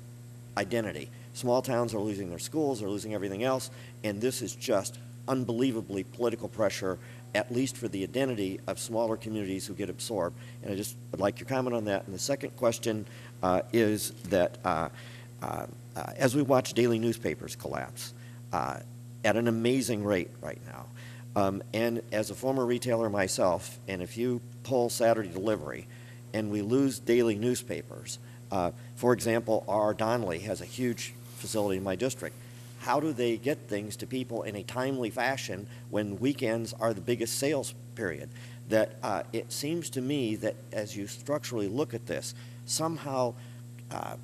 identity. Small towns are losing their schools, they're losing everything else, and this is just unbelievably political pressure, at least for the identity of smaller communities who get absorbed. And I just would like your comment on that. And the second question uh, is that uh, as we watch daily newspapers collapse uh, at an amazing rate right now, um, and as a former retailer myself, and if you pull Saturday delivery and we lose daily newspapers, uh, for example, R. Donnelley has a huge facility in my district. How do they get things to people in a timely fashion when weekends are the biggest sales period? That uh, it seems to me that as you structurally look at this, somehow uh,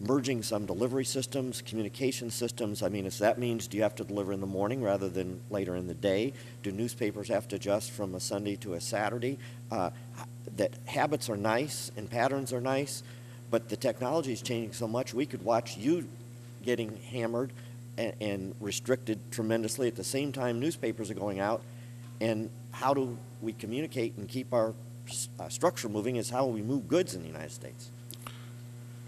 merging some delivery systems, communication systems. I mean, if that means do you have to deliver in the morning rather than later in the day? Do newspapers have to adjust from a Sunday to a Saturday? Uh, that habits are nice and patterns are nice, but the technology is changing so much. We could watch you getting hammered and, and restricted tremendously at the same time newspapers are going out. And how do we communicate and keep our uh, structure moving? Is how we move goods in the United States.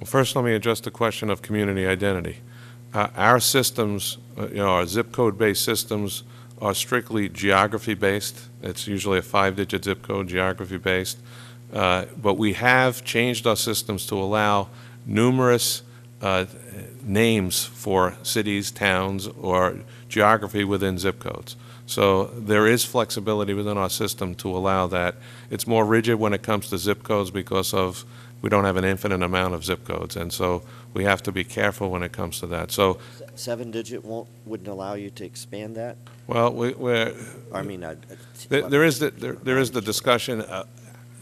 Well, first, let me address the question of community identity. Uh, our systems, uh, you know, our zip code-based systems are strictly geography-based. It's usually a five-digit zip code, geography-based. Uh, but we have changed our systems to allow numerous uh, names for cities, towns, or geography within zip codes. So there is flexibility within our system to allow that. It's more rigid when it comes to zip codes because of we don't have an infinite amount of zip codes, and so we have to be careful when it comes to that. So, Seven digit won't, wouldn't allow you to expand that? well, we, we're, I mean, uh, there, there is the, there, there is the discussion, uh,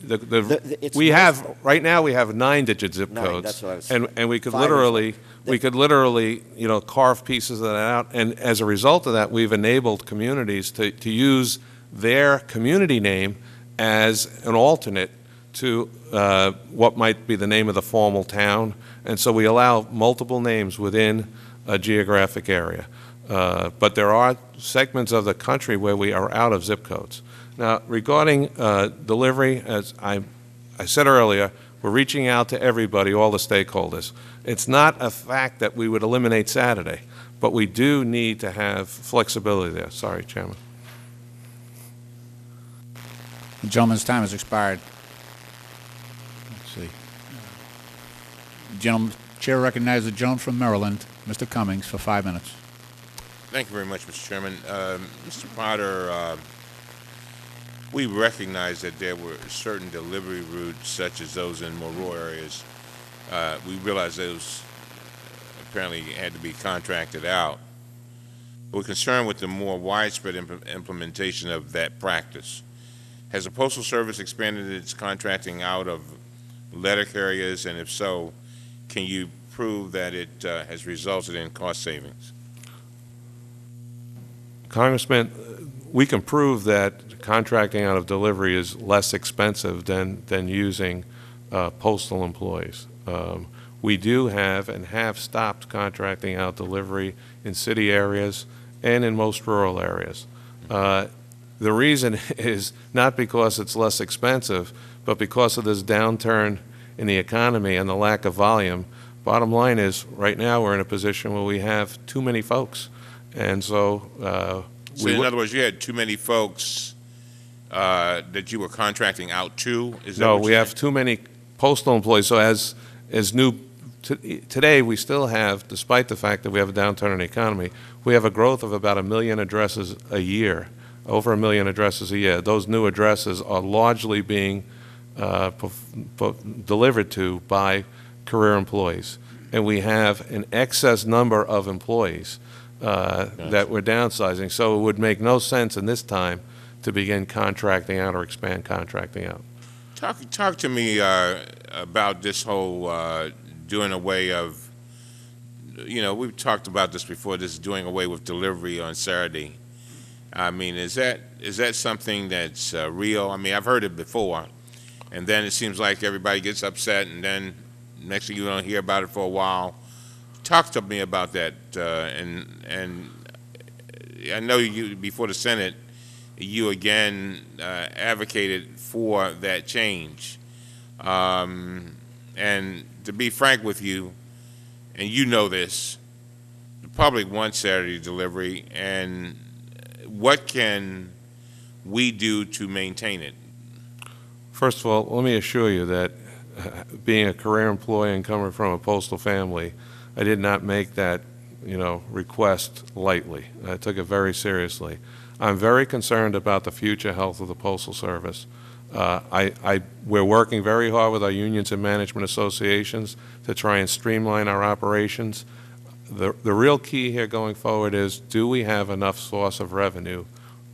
the, The- the, the- it's we have, right now, we have nine-digit zip Nine, codes. that's what I was- And, and we could Five literally, we could literally, you know, carve pieces of that out, and as a result of that, we've enabled communities to, to use their community name as an alternate to uh, what might be the name of the formal town, and so we allow multiple names within a geographic area. Uh, But there are segments of the country where we are out of zip codes. Now, regarding uh, delivery, as I, I said earlier, we're reaching out to everybody, all the stakeholders. It's not a fact that we would eliminate Saturday, but we do need to have flexibility there. Sorry, Chairman. The gentleman's time has expired. Let's see. Gentleman, Chair recognizes the gentleman from Maryland, Mr. Cummings, for five minutes. Thank you very much, Mr. Chairman. Um, Mr. Potter, uh, we recognize that there were certain delivery routes, such as those in more rural areas. Uh, We realize those apparently had to be contracted out. We're concerned with the more widespread imp- implementation of that practice. Has the Postal Service expanded its contracting out of letter carriers, and if so, can you prove that it uh, has resulted in cost savings? Congressman, we can prove that contracting out of delivery is less expensive than, than using uh, postal employees. Um, We do have and have stopped contracting out delivery in city areas and in most rural areas. Uh, The reason is not because it's less expensive, but because of this downturn in the economy and the lack of volume. Bottom line is, right now, we're in a position where we have too many folks. And so, uh, So we in other words, you had too many folks uh, that you were contracting out to? Is that No, we you're have too many postal employees, so as, as new, today, we still have, despite the fact that we have a downturn in the economy, we have a growth of about a million addresses a year, over a million addresses a year. Those new addresses are largely being uh, delivered to by career employees. And we have an excess number of employees uh, that we're downsizing, so it would make no sense in this time to begin contracting out or expand contracting out. Talk, talk to me uh, about this whole uh, doing away of, you know, we've talked about this before, this doing away with delivery on Saturday. I mean, is that, is that something that's uh, real? I mean, I've heard it before, and then it seems like everybody gets upset, and then next thing you don't hear about it for a while. Talk to me about that, uh, and, and I know you, before the Senate, you again uh, advocated for that change. Um, and to be frank with you, and you know this, the public wants Saturday delivery, and what can we do to maintain it? First of all, let me assure you that being a career employee and coming from a postal family, I did not make that, you know, request lightly. I took it very seriously. I'm very concerned about the future health of the Postal Service. Uh, I, I, we're working very hard with our unions and management associations to try and streamline our operations. The, the real key here going forward is, do we have enough source of revenue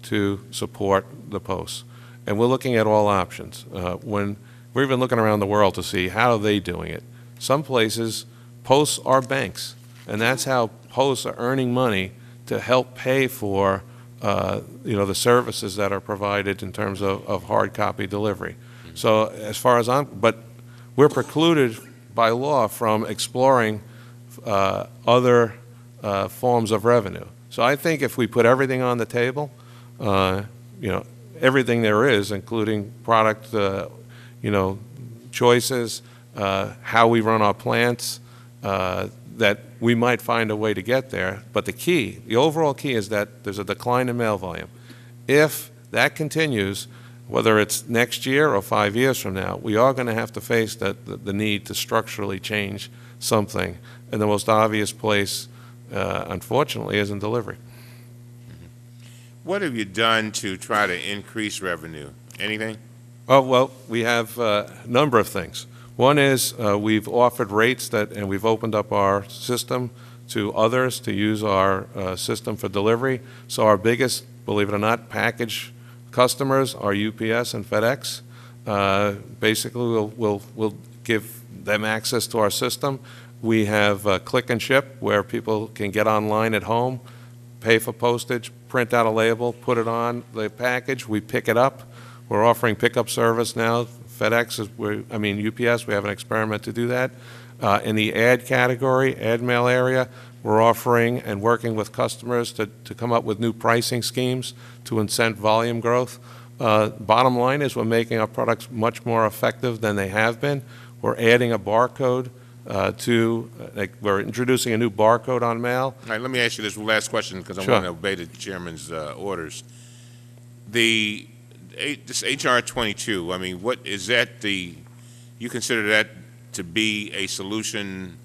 to support the posts? And we're looking at all options. Uh, when we're even looking around the world to see how are they doing it. Some places posts are banks, and that's how posts are earning money to help pay for, uh, you know, the services that are provided in terms of, of hard copy delivery. So as far as I'm, but we're precluded by law from exploring uh, other uh, forms of revenue. So I think if we put everything on the table, uh, you know, everything there is, including product, uh, you know, choices, uh, how we run our plants, uh, that we might find a way to get there. But the key, the overall key is that there's a decline in mail volume. If that continues, whether it's next year or five years from now, we are going to have to face that, the, the need to structurally change something. And the most obvious place, uh, unfortunately, is in delivery. What have you done to try to increase revenue? Anything? Oh, well, we have uh, a number of things. One is uh, we've offered rates that, and we've opened up our system to others to use our uh, system for delivery. So our biggest, believe it or not, package customers are UPS and FedEx. Uh, Basically, we'll, we'll, we'll give them access to our system. We have uh, Click and Ship, where people can get online at home, pay for postage, print out a label, put it on the package, we pick it up. We're offering pickup service now. FedEx is, I mean, UPS, we have an experiment to do that. Uh, In the ad category, ad mail area, we're offering and working with customers to, to come up with new pricing schemes to incent volume growth. Uh, Bottom line is, we're making our products much more effective than they have been. We're adding a barcode uh, to, uh, like, we're introducing a new barcode on mail. All right, let me ask you this last question because I Sure. want to obey the chairman's uh, orders. The, this HR 22, I mean, what, is that the, you consider that to be a solution?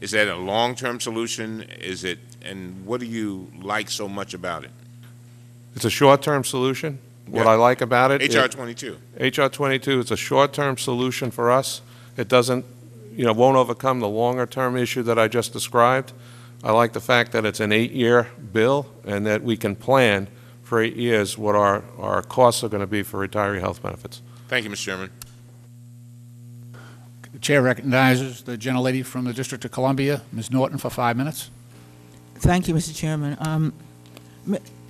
Is that a long-term solution? Is it, and what do you like so much about it? It's a short-term solution. What Yeah. I like about it. HR it- 22? HR 22 is a short-term solution for us. It doesn't, you know, won't overcome the longer-term issue that I just described. I like the fact that it's an eight-year bill and that we can plan for eight years what our, our costs are going to be for retiree health benefits. Thank you, Mr. Chairman. The chair recognizes the gentlelady from the District of Columbia, Ms. Norton, for five minutes. Thank you, Mr. Chairman. Um,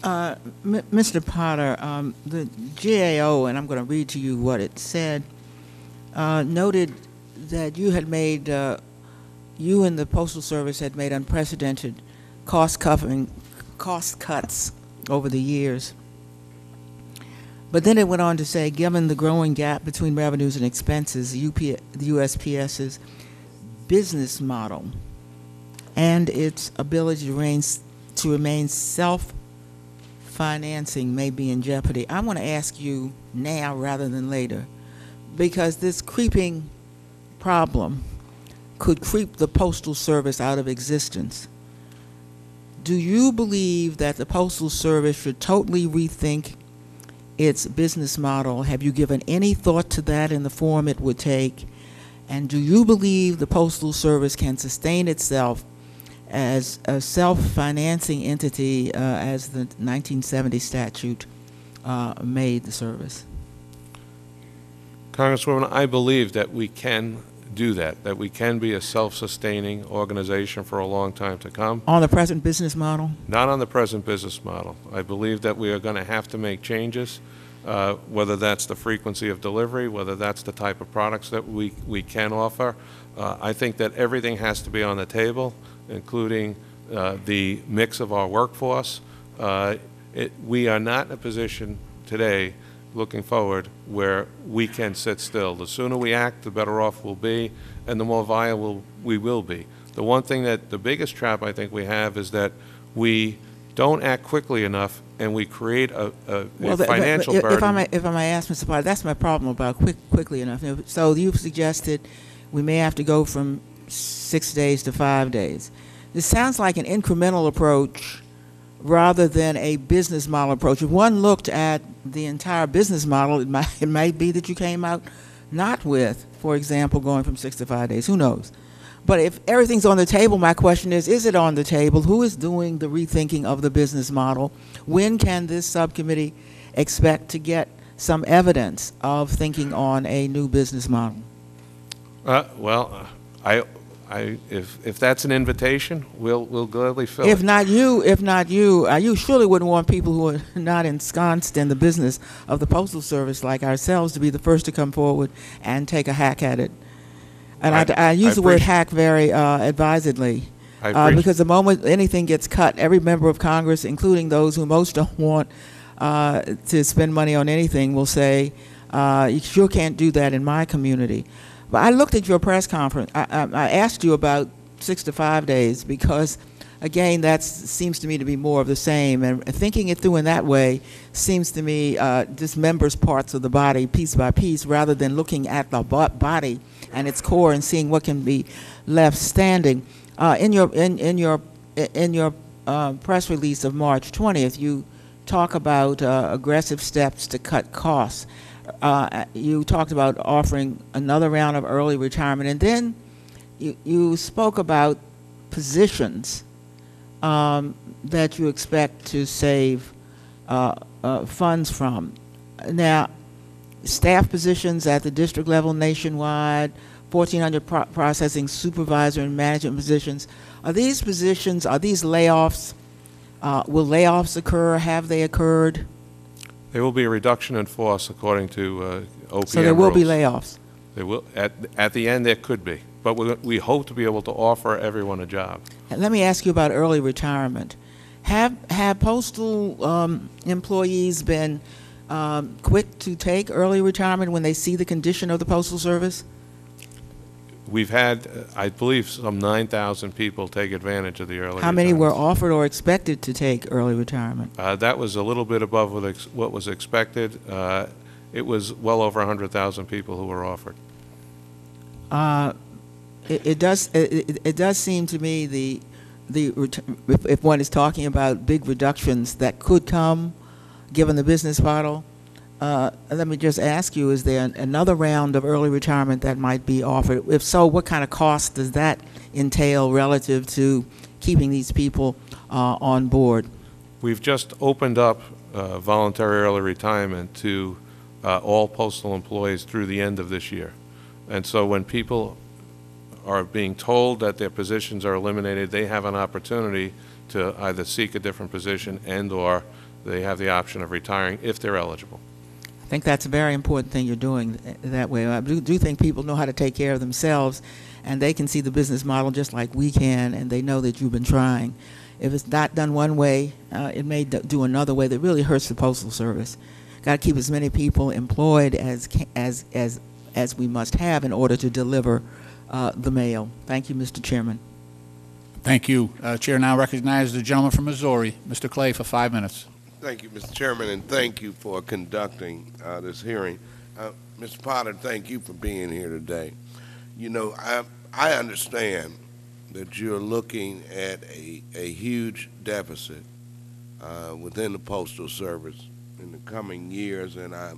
uh, Mr. Potter, um, the GAO, and I'm going to read to you what it said, uh, noted that you had made, uh, you and the Postal Service had made unprecedented cost covering, cost cuts over the years. But then it went on to say, given the growing gap between revenues and expenses, the USPS's business model and its ability to remain, to remain self-financing may be in jeopardy. I want to ask you now rather than later, because this creeping problem could creep the Postal Service out of existence. Do you believe that the Postal Service should totally rethink its business model? Have you given any thought to that in the form it would take? And do you believe the Postal Service can sustain itself as a self-financing entity uh, as the 1970 statute uh, made the service? Congresswoman, I believe that we can do that, that we can be a self-sustaining organization for a long time to come. On the present business model? Not on the present business model. I believe that we are going to have to make changes, uh, whether that's the frequency of delivery, whether that's the type of products that we, we can offer. Uh, I think that everything has to be on the table, including uh, the mix of our workforce. Uh, it, we are not in a position today, looking forward, where we can sit still. The sooner we act, the better off we'll be, and the more viable we will be. The one thing that, the biggest trap I think we have is that we don't act quickly enough, and we create a, a- a Well, the- financial if- burden. If I may, if I may ask, Mr. Potter, that's my problem about quick, quickly enough. So you've suggested we may have to go from six days to five days. This sounds like an incremental approach rather than a business model approach. If one looked at the entire business model, it might, it might be that you came out not with, for example, going from six to five days. Who knows? But if everything's on the table, my question is, is it on the table? Who is doing the rethinking of the business model? When can this subcommittee expect to get some evidence of thinking on a new business model? Uh, Well, I, I, if, if that's an invitation, we'll, we'll gladly fill If it. not you, if not you, uh, you surely wouldn't want people who are not ensconced in the business of the postal service like ourselves to be the first to come forward and take a hack at it. And I, I- I use I the word hack very uh, advisedly. Uh, because the moment anything gets cut, every member of Congress, including those who most don't want uh, to spend money on anything, will say, uh, "You sure can't do that in my community." But I looked at your press conference. I, I, I asked you about six to five days because, again, that seems to me to be more of the same. And thinking it through in that way seems to me uh, dismembers parts of the body piece by piece rather than looking at the bo- body and its core and seeing what can be left standing. Uh, in your in, in your in your uh, press release of March 20th, you talk about uh, aggressive steps to cut costs. Uh, you talked about offering another round of early retirement, and then you, you spoke about positions um, that you expect to save uh, uh, funds from. Now, staff positions at the district level nationwide, 1,400 pro- processing supervisor and management positions. Are these positions, are these layoffs, uh, will layoffs occur? Have they occurred? There will be a reduction in force according to uh, OPM So there will be rules. layoffs. There will, at, at the end, there could be, but we, we hope to be able to offer everyone a job. And let me ask you about early retirement. Have, have postal um, employees been um, quick to take early retirement when they see the condition of the postal service? We've had, uh, I believe, some 9,000 people take advantage of the early How many were offered or expected to take early retirement? Uh, That was a little bit above what ex- what was expected. Uh, It was well over 100,000 people who were offered. Uh, It it does, it- it it does seem to me the, the, ret- if if one is talking about big reductions that could come, given the business model, uh, let me just ask you, is there another round of early retirement that might be offered? If so, what kind of cost does that entail relative to keeping these people uh, on board? We've just opened up uh, voluntary early retirement to uh, all postal employees through the end of this year. And so when people are being told that their positions are eliminated, they have an opportunity to either seek a different position and/or they have the option of retiring if they're eligible. I think that's a very important thing you're doing th- that way. I do, do think people know how to take care of themselves, and they can see the business model just like we can, and they know that you've been trying. If it's not done one way, uh, it may do another way that really hurts the postal service. Got to keep as many people employed as as as as we must have in order to deliver uh, the mail. Thank you, Mr. Chairman. Thank you. Uh, Chair now recognizes the gentleman from Missouri, Mr. Clay, for five minutes. Thank you, Mr. Chairman, and thank you for conducting uh, this hearing. Uh, Mr. Potter, thank you for being here today. You know, I, I understand that you're looking at a, a huge deficit uh, within the Postal Service in the coming years, and I,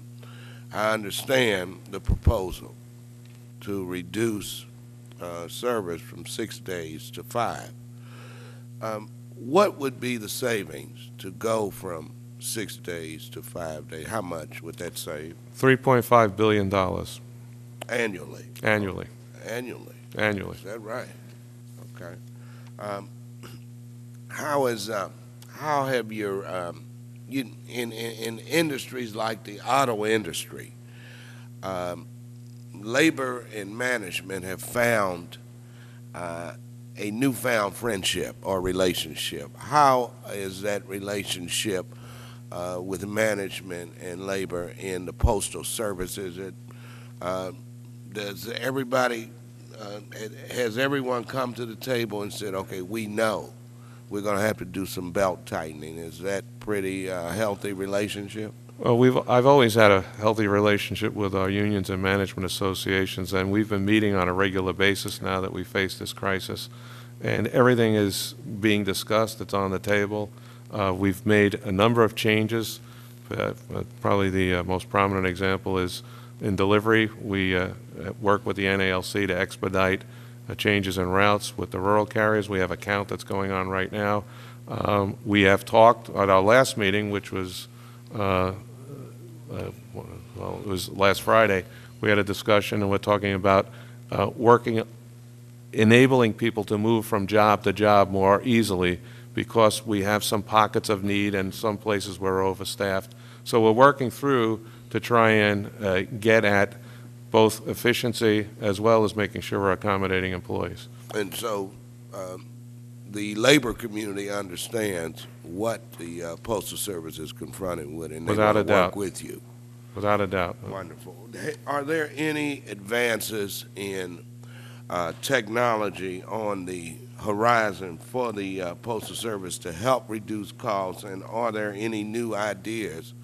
I understand the proposal to reduce uh, service from six days to five. Um, what would be the savings to go from six days to five days? How much would that save $3.5 billion annually? annually, Annually, annually. is that right? Okay. Um, how is, um, how have your, um, you, in, in, in industries like the auto industry, um, labor and management have found uh, a newfound friendship or relationship. How is that relationship uh, with management and labor in the postal service? Is it uh, does everybody uh, has everyone come to the table and said, okay, we know we're going to have to do some belt tightening? Is that pretty uh, healthy relationship? Well, we've, I've always had a healthy relationship with our unions and management associations, and we've been meeting on a regular basis now that we face this crisis. And everything is being discussed, it's on the table. Uh, we've made a number of changes. Uh, uh, Probably the uh, most prominent example is in delivery. We uh, work with the NALC to expedite uh, changes in routes with the rural carriers. We have a count that's going on right now. Um, We have talked at our last meeting, which was uh, uh, well, it was last Friday, we had a discussion, and we're talking about uh, working enabling people to move from job to job more easily because we have some pockets of need and some places where we're overstaffed. So we're working through to try and uh, get at both efficiency as well as making sure we're accommodating employees. And so, um, the labor community understands what the uh, Postal Service is confronted with, and they Without want a to work doubt. with you. Without a doubt. Wonderful. Are there any advances in uh, technology on the horizon for the uh, Postal Service to help reduce costs, and are there any new ideas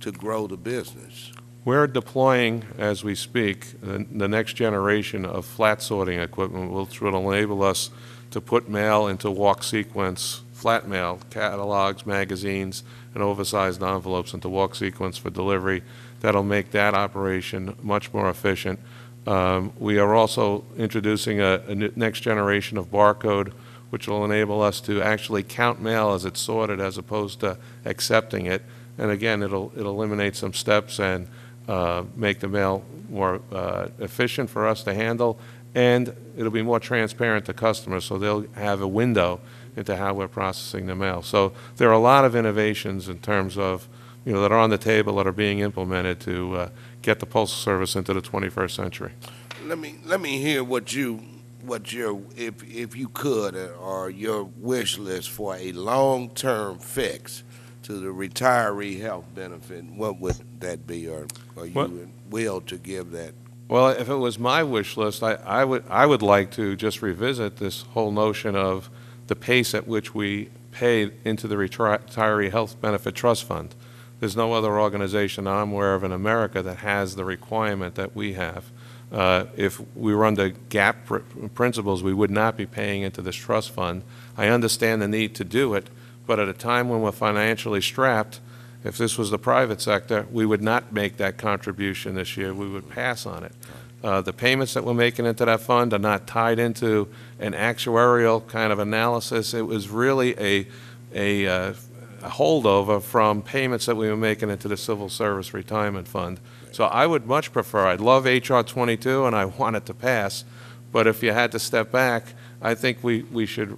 to grow the business? We're deploying, as we speak, the, the next generation of flat sorting equipment, which will enable us to put mail into walk sequence, flat mail, catalogs, magazines, and oversized envelopes into walk sequence for delivery. That'll make that operation much more efficient. Um, we are also introducing a next generation of barcode, which will enable us to actually count mail as it's sorted as opposed to accepting it. And again, it'll, it'll eliminate some steps and uh, make the mail more uh, efficient for us to handle, and it'll be more transparent to customers, so they'll have a window into how we're processing the mail. So there are a lot of innovations in terms of, you know, that are on the table that are being implemented to uh, get the Postal Service into the 21st century. Let me, let me hear what you, what your, if, if you could, uh, or your wish list for a long-term fix to the retiree health benefit, what would that be, or are What- you will to give that? Well, if it was my wish list, I, I would, I would like to just revisit this whole notion of the pace at which we pay into the retiree health benefit trust fund. There's no other organization I'm aware of in America that has the requirement that we have. Uh, If we were under GAAP pr- principles, we would not be paying into this trust fund. I understand the need to do it, but at a time when we're financially strapped, if this was the private sector, we would not make that contribution this year. We would pass on it. Uh, The payments that we're making into that fund are not tied into an actuarial kind of analysis. It was really a, a uh, a holdover from payments that we were making into the Civil Service Retirement Fund. So I would much prefer, I'd love HR 22, and I want it to pass, but if you had to step back, I think we, we should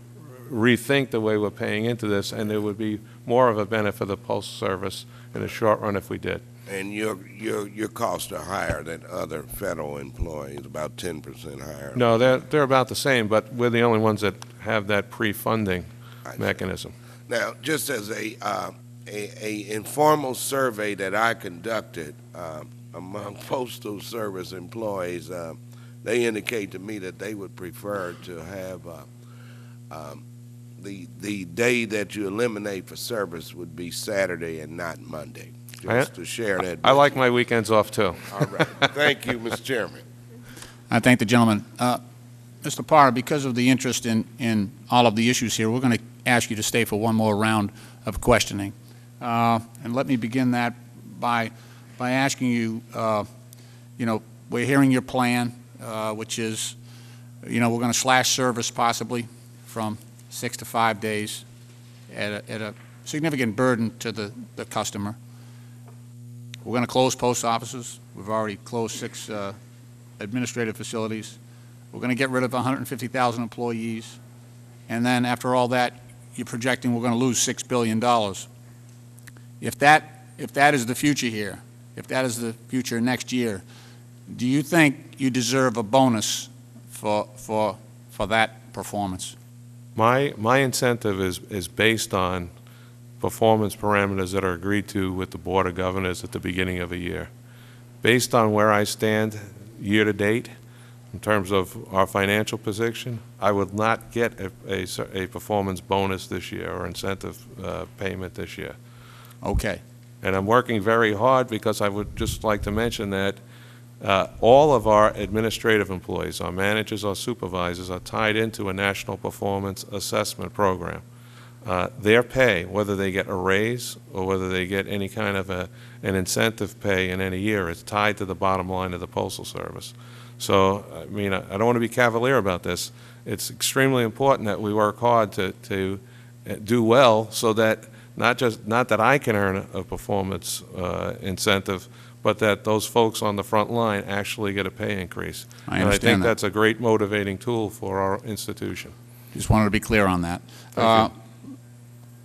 rethink the way we're paying into this, and it would be more of a benefit for the Postal Service in the short run if we did. And your, your, your costs are higher than other federal employees, about ten percent higher. No, they're, they're about the same, but we're the only ones that have that pre-funding mechanism. Now, just as a, uh, a, a informal survey that I conducted um, among postal service employees, uh, they indicate to me that they would prefer to have uh, um, the the day that you eliminate for service would be Saturday and not Monday. Just to share that. I with like my weekends off, too. All right. Thank you, Mr. Chairman. I thank the gentleman. Uh, Mr. Parr, because of the interest in, in all of the issues here, we're going to ask you to stay for one more round of questioning. Uh, And let me begin that by, by asking you, uh, you know, we're hearing your plan, uh, which is, you know, we're going to slash service possibly from six to five days at a, at a significant burden to the, the customer. We're going to close post offices. We've already closed six uh, administrative facilities. We're going to get rid of 150,000 employees. And then after all that, you're projecting we're going to lose $6 billion. If that, if that is the future here, if that is the future next year, do you think you deserve a bonus for, for, for that performance? My, my incentive is, is based on performance parameters that are agreed to with the Board of Governors at the beginning of a year. Based on where I stand year-to-date, in terms of our financial position, I would not get a, a, a performance bonus this year or incentive uh, payment this year. Okay. And I'm working very hard because I would just like to mention that uh, all of our administrative employees, our managers, our supervisors, are tied into a national performance assessment program. Uh, Their pay, whether they get a raise or whether they get any kind of a, an incentive pay in any year, is tied to the bottom line of the Postal Service. So, I mean, I I don't want to be cavalier about this. It's extremely important that we work hard to, to uh, do well so that not just, not that I can earn a performance uh, incentive, but that those folks on the front line actually get a pay increase. I And I understand think that. that's a great motivating tool for our institution. Just wanted to be clear on that. Uh,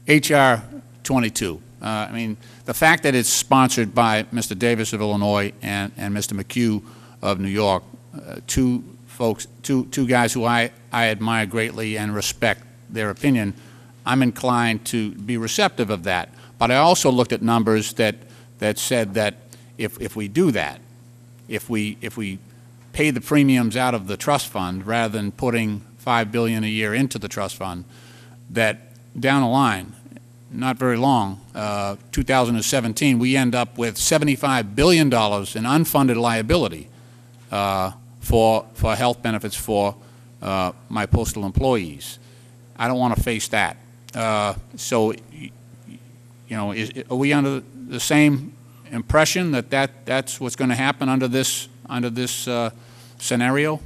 HR 22, uh, I mean, the fact that it's sponsored by Mr. Davis of Illinois and, and Mr. McHugh of New York, uh, two folks, two, two guys who I, I admire greatly and respect their opinion, I'm inclined to be receptive of that. But I also looked at numbers that, that said that if, if we do that, if we, if we pay the premiums out of the trust fund rather than putting 5 billion a year into the trust fund, that down the line, not very long, uh, 2017, we end up with 75 billion dollars in unfunded liability uh, for for health benefits for uh, my postal employees. I don't want to face that. Uh, so, you know, is, are we under the same impression that, that that's what's going to happen under this under this uh, scenario?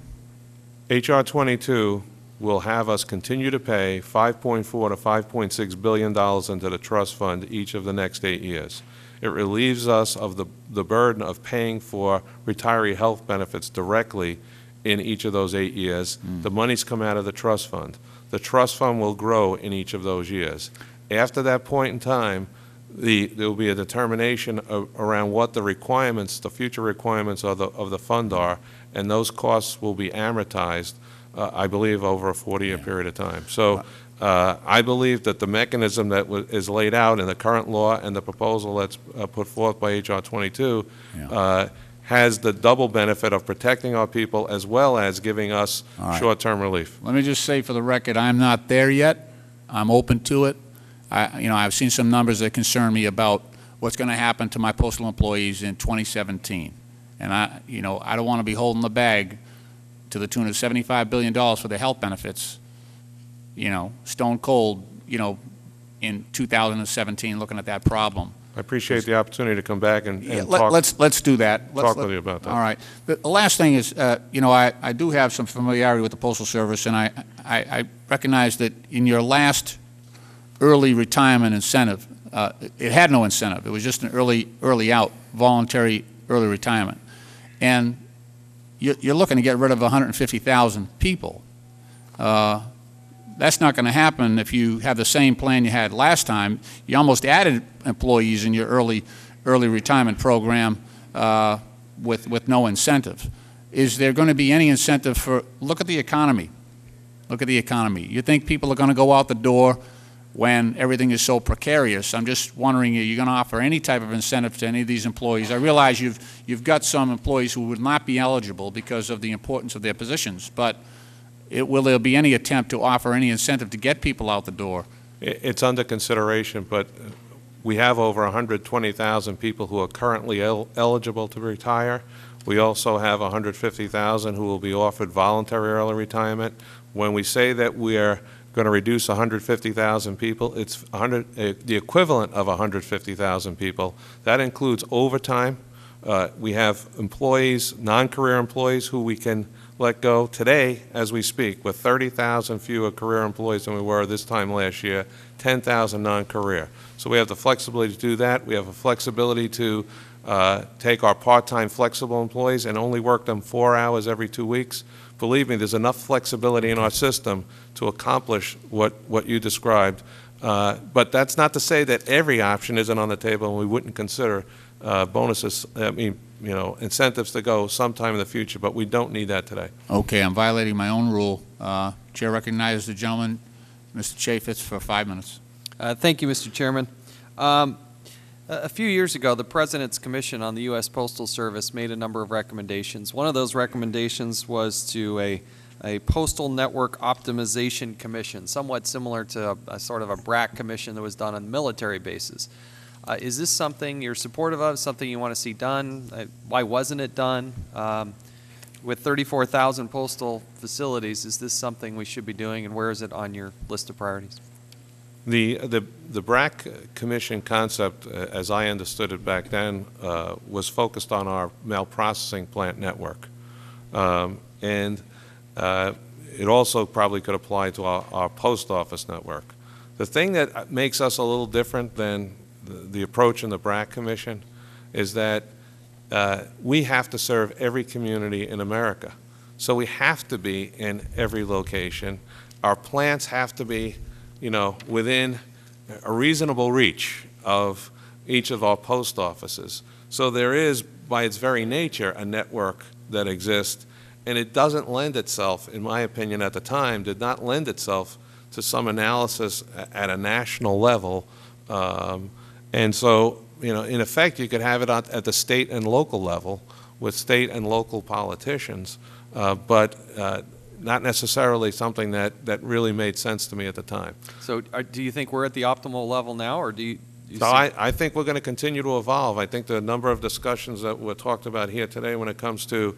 HR 22 will have us continue to pay 5.4 to 5.6 billion dollars into the trust fund each of the next eight years. It relieves us of the, the burden of paying for retiree health benefits directly in each of those eight years. The money's come out of the trust fund. The trust fund will grow in each of those years. After that point in time, the, there will be a determination of, around what the requirements, the future requirements of the, of the fund are, and those costs will be amortized, uh, I believe, over a 40-year period of time. So uh, I believe that the mechanism that is laid out in the current law and the proposal that's uh, put forth by HR 22 Yeah. uh, has the double benefit of protecting our people as well as giving us right. short-term relief. Let me just say for the record, I'm not there yet. I'm open to it. I, you know, I've seen some numbers that concern me about what's going to happen to my postal employees in 2017. And I, you know, I don't want to be holding the bag to the tune of $75 billion for the health benefits, you know, stone cold, you know, in 2017, looking at that problem. I appreciate the opportunity to come back and Yeah, let- talk. Let's, let's do that. Let's- talk with you about that. All right. The the last thing is, uh, you know, I, I do have some familiarity with the Postal Service, and I, I I recognize that in your last early retirement incentive, uh, it had no incentive. It was just an early, early out, voluntary early retirement. And you're, looking to get rid of 150,000 people. Uh, That's not going to happen if you have the same plan you had last time. You almost added employees in your early, early retirement program uh, with, with no incentive. Is there going to be any incentive for, look at the economy. Look at the economy. You think people are going to go out the door when everything is so precarious? I'm just wondering, are you going to offer any type of incentive to any of these employees? I realize you've, you've got some employees who would not be eligible because of the importance of their positions, but it, will there be any attempt to offer any incentive to get people out the door? It's under consideration, but we have over 120,000 people who are currently el- eligible to retire. We also have 150,000 who will be offered voluntary early retirement. When we say that we are going to reduce 150,000 people, it's 100, uh, the equivalent of 150,000 people. That includes overtime. Uh, We have employees, non-career employees who we can let go today as we speak, with 30,000 fewer career employees than we were this time last year, 10,000 non-career. So we have the flexibility to do that. We have a flexibility to uh, take our part-time flexible employees and only work them four hours every two weeks. Believe me, there's enough flexibility in our system to accomplish what, what you described. Uh, But that's not to say that every option isn't on the table and we wouldn't consider uh, bonuses, I mean, you know, incentives to go sometime in the future, but we don't need that today. Okay, I'm violating my own rule. Uh, Chair recognizes the gentleman, Mr. Chaffetz, for five minutes. Uh, Thank you, Mr. Chairman. Um, A few years ago, the President's Commission on the U.S. Postal Service made a number of recommendations. One of those recommendations was to a, a Postal Network Optimization Commission, somewhat similar to a- a sort of a BRAC commission that was done on military bases. Uh, Is this something you're supportive of, something you want to see done? Uh, Why wasn't it done? Um, With 34,000 postal facilities, is this something we should be doing, and where is it on your list of priorities? The, the, the BRAC Commission concept, uh, as I understood it back then, uh, was focused on our mail processing plant network. Um, And uh, it also probably could apply to our, our post office network. The thing that uh, makes us a little different than the, the approach in the BRAC Commission is that uh, we have to serve every community in America. So we have to be in every location. Our plants have to be, you know, within a reasonable reach of each of our post offices. So there is, by its very nature, a network that exists, and it doesn't lend itself, in my opinion at the time, did not lend itself to some analysis at a national level. Um, And so, you know, in effect, you could have it at the state and local level with state and local politicians, uh, but uh, not necessarily something that, that really made sense to me at the time. So are- do you think we're at the optimal level now, or do you? do you So I, I think we're going to continue to evolve. I think the number of discussions that were talked about here today when it comes to,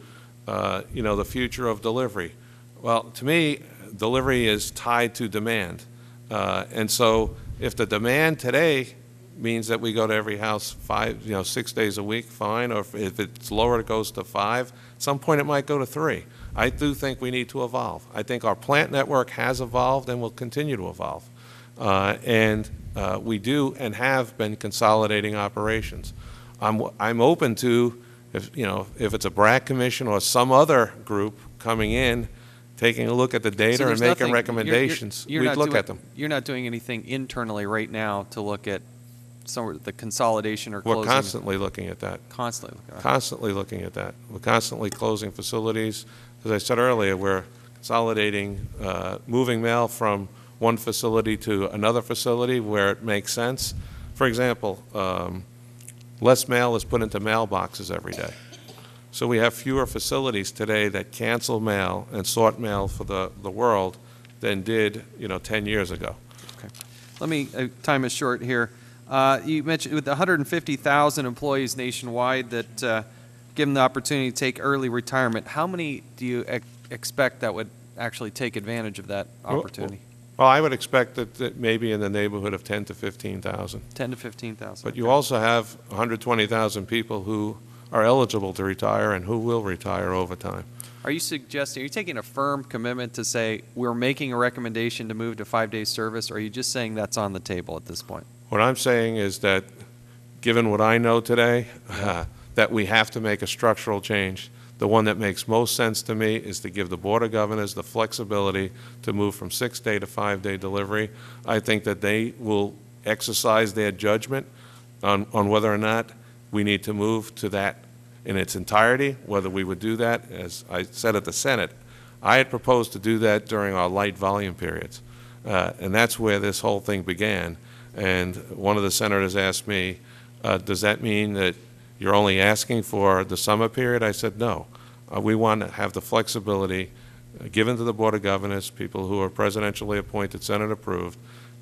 uh, you know, the future of delivery. Well, to me, delivery is tied to demand. Uh, And so if the demand today means that we go to every house five, you know, six days a week, fine, or if- if it's lower, it goes to five. At some point, it might go to three. I do think we need to evolve. I think our plant network has evolved and will continue to evolve. Uh, And uh, we do and have been consolidating operations. I'm, I'm open to, if, you know, if it's a BRAC commission or some other group coming in, taking a look at the So data and making nothing- you're- you're- recommendations, you're we'd look doing- at them. You're not doing anything internally right now to look at some the consolidation or closing. We're constantly looking at that. Constantly. looking. Constantly looking at that. We're constantly closing facilities. As I said earlier, we're consolidating, uh, moving mail from one facility to another facility where it makes sense. For example, um, less mail is put into mailboxes every day. So we have fewer facilities today that cancel mail and sort mail for the, the world than did, you know, 10 years ago. Okay. Let me, uh, time is short here. Uh, You mentioned with 150,000 employees nationwide that, uh, given the opportunity to take early retirement, how many do you ex- expect that would actually take advantage of that Well, opportunity? Well, I would expect that, that maybe in the neighborhood of 10 to 15,000. 10 to 15,000? But you also have 120,000 people who are eligible to retire and who will retire over time. Are you suggesting, are you taking a firm commitment to say, we're making a recommendation to move to five-day service, or are you just saying that's on the table at this point? What I'm saying is that, given what I know today, that we have to make a structural change. The one that makes most sense to me is to give the Board of Governors the flexibility to move from six-day to five-day delivery. I think that they will exercise their judgment on, on whether or not we need to move to that in its entirety, whether we would do that. As I said at the Senate, I had proposed to do that during our light volume periods. Uh, And that's where this whole thing began. And one of the senators asked me, uh, does that mean that you're only asking for the summer period? I said, no. Uh, We want to have the flexibility uh, given to the Board of Governors, people who are presidentially appointed, Senate approved,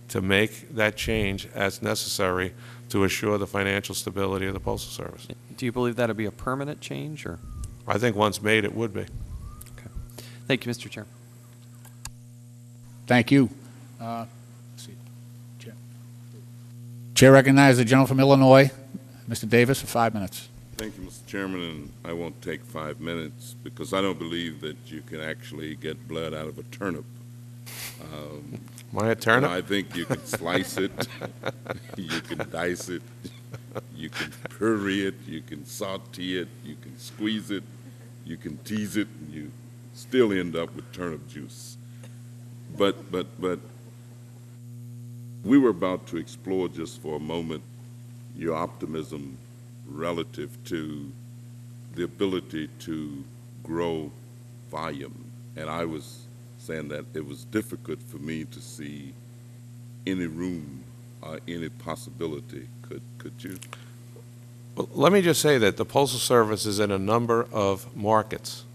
to make that change as necessary to assure the financial stability of the Postal Service. Do you believe that'll be a permanent change, or? I think once made, it would be. Okay. Thank you, Mr. Chair. Thank you. Uh, let's see. Chair- Chair recognizes the gentleman from Illinois, Mr. Davis, for five minutes. Thank you, Mr. Chairman, and I won't take five minutes because I don't believe that you can actually get blood out of a turnip. Um, Want a turnip? I think you can slice it, you can dice it, you can puree it, you can saute it, you can squeeze it, you can tease it, and you still end up with turnip juice. But, but, but we were about to explore just for a moment your optimism relative to the ability to grow volume. And I was saying that it was difficult for me to see any room or any possibility. Could, could you? Well, let me just say that the Postal Service is in a number of markets.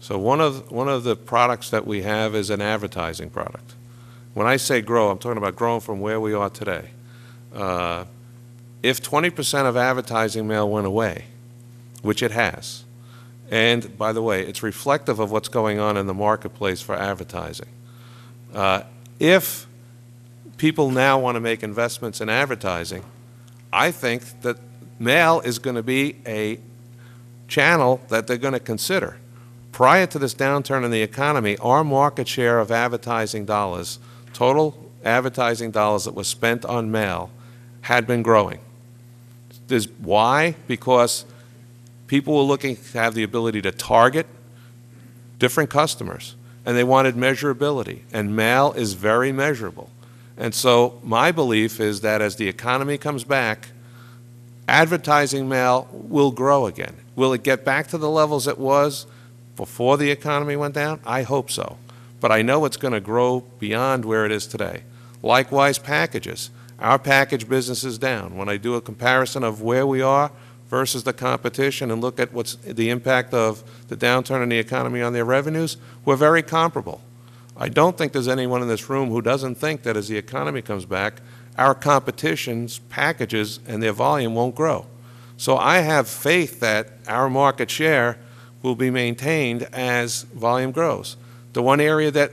So one of, one of the products that we have is an advertising product. When I say grow, I'm talking about growing from where we are today. Uh, If 20% of advertising mail went away, which it has, and by the way, it's reflective of what's going on in the marketplace for advertising. Uh, If people now want to make investments in advertising, I think that mail is going to be a channel that they're going to consider. Prior to this downturn in the economy, our market share of advertising dollars, total advertising dollars that were spent on mail had been growing. There's, why? Because people were looking to have the ability to target different customers, and they wanted measurability, and mail is very measurable. And so my belief is that as the economy comes back, advertising mail will grow again. Will it get back to the levels it was before the economy went down? I hope so. But I know it's going to grow beyond where it is today. Likewise, packages. Our package business is down. When I do a comparison of where we are versus the competition and look at what's the impact of the downturn in the economy on their revenues, we're very comparable. I don't think there's anyone in this room who doesn't think that as the economy comes back, our competition's packages and their volume won't grow. So I have faith that our market share will be maintained as volume grows. The one area that,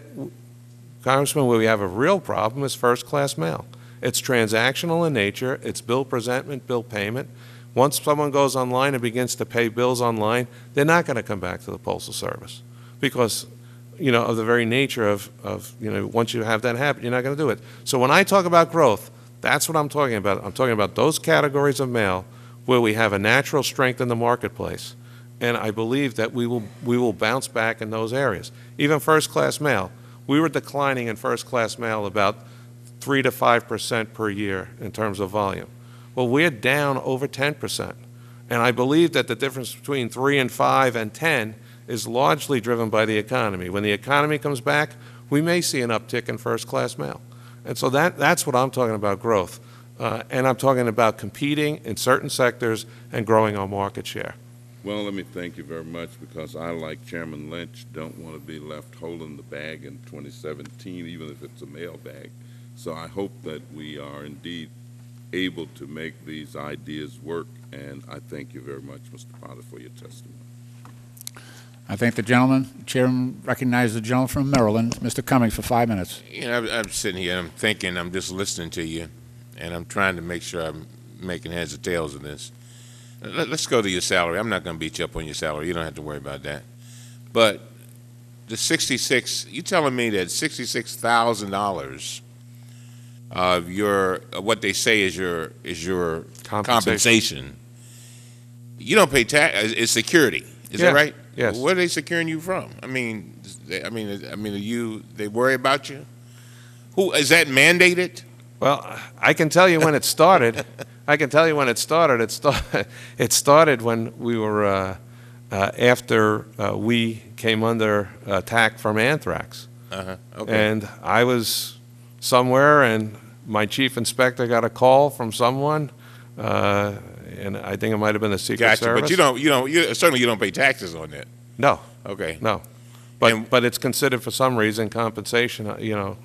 Congressman, where we have a real problem is first-class mail. It's transactional in nature, it's bill presentment, bill payment. Once someone goes online and begins to pay bills online, they're not going to come back to the Postal Service because, you know, of the very nature of, of, you know, once you have that habit, you're not going to do it. So when I talk about growth, that's what I'm talking about. I'm talking about those categories of mail where we have a natural strength in the marketplace. And I believe that we will, we will bounce back in those areas. Even first-class mail, we were declining in first-class mail about 3 to 5 percent per year in terms of volume. Well, we're down over 10 percent. And I believe that the difference between 3 and 5 and 10 is largely driven by the economy. When the economy comes back, we may see an uptick in first-class mail. And so that, that's what I'm talking about growth. Uh, and I'm talking about competing in certain sectors and growing our market share. Well, let me thank you very much because I, like Chairman Lynch, don't want to be left holding the bag in 2017, even if it's a mail bag. So I hope that we are indeed able to make these ideas work, and I thank you very much, Mr. Potter, for your testimony. I thank the gentleman. The chairman recognizes the gentleman from Maryland, Mr. Cummings, for five minutes. You know, I'm, I'm sitting here, and I'm thinking, I'm just listening to you, and I'm trying to make sure I'm making heads or tails of this. Let, us go to your salary. I'm not going to beat you up on your salary. You don't have to worry about that. But the 66, you telling me that $66,000 of your, what they say is your, is your Compensation. compensation, you don't pay tax, it's security. Is Yeah. that right? Yes. Where are they securing you from? I mean, they, I mean, I mean, are you, they worry about you? Who, is that mandated? Well, I can tell you when it started. I can tell you when it started. It, sta- it started when we were, uh, uh, after uh, we came under attack from anthrax. Uh-huh, okay. And I was somewhere, and my chief inspector got a call from someone, uh, and I think it might have been the Secret Gotcha, Service. but you don't, you don't, you, certainly you don't pay taxes on that. No, Okay. no. But, And- but it's considered for some reason compensation, uh, you know.